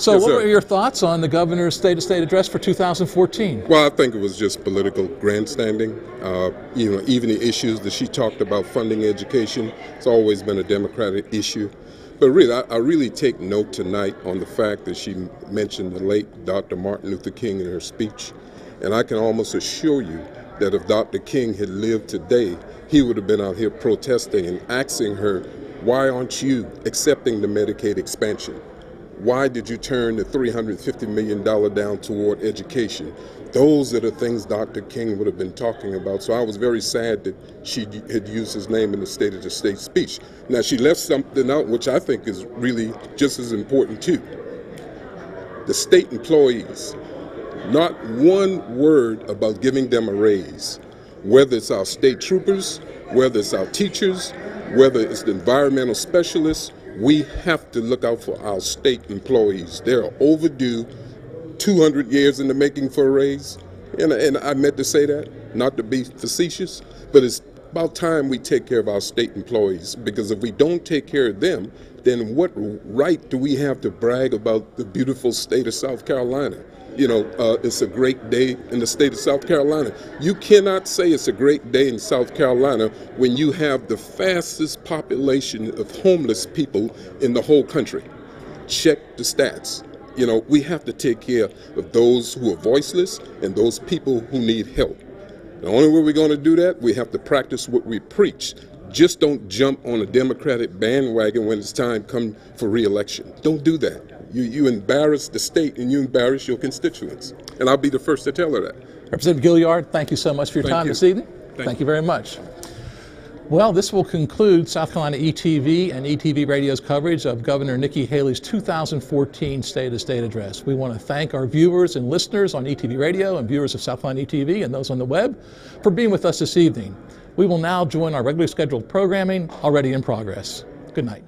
So, yes, what were your thoughts on the governor's State of State address for 2014? Well, I think it was just political grandstanding. Uh, you know, even the issues that she talked about funding education, it's always been a Democratic issue. But really, I, I really take note tonight on the fact that she mentioned the late Dr. Martin Luther King in her speech, and I can almost assure you that if Dr. King had lived today, he would have been out here protesting and asking her, "Why aren't you accepting the Medicaid expansion?" Why did you turn the $350 million down toward education? Those are the things Dr. King would have been talking about. So I was very sad that she had used his name in the State of the State speech. Now, she left something out which I think is really just as important, too. The state employees, not one word about giving them a raise, whether it's our state troopers, whether it's our teachers, whether it's the environmental specialists, we have to look out for our state employees. They're overdue 200 years in the making for a raise. And, and I meant to say that, not to be facetious, but it's about time we take care of our state employees because if we don't take care of them, then what right do we have to brag about the beautiful state of South Carolina? You know, uh, it's a great day in the state of South Carolina. You cannot say it's a great day in South Carolina when you have the fastest population of homeless people in the whole country. Check the stats. You know, we have to take care of those who are voiceless and those people who need help. The only way we're going to do that, we have to practice what we preach. Just don't jump on a Democratic bandwagon when it's time come for reelection. Don't do that. You, you embarrass the state and you embarrass your constituents. And I'll be the first to tell her that. Representative Gilliard, thank you so much for your thank time you. this evening. Thank, thank you. you very much. Well, this will conclude South Carolina ETV and ETV Radio's coverage of Governor Nikki Haley's 2014 State of State Address. We want to thank our viewers and listeners on ETV Radio and viewers of South Carolina ETV and those on the web for being with us this evening. We will now join our regularly scheduled programming already in progress. Good night.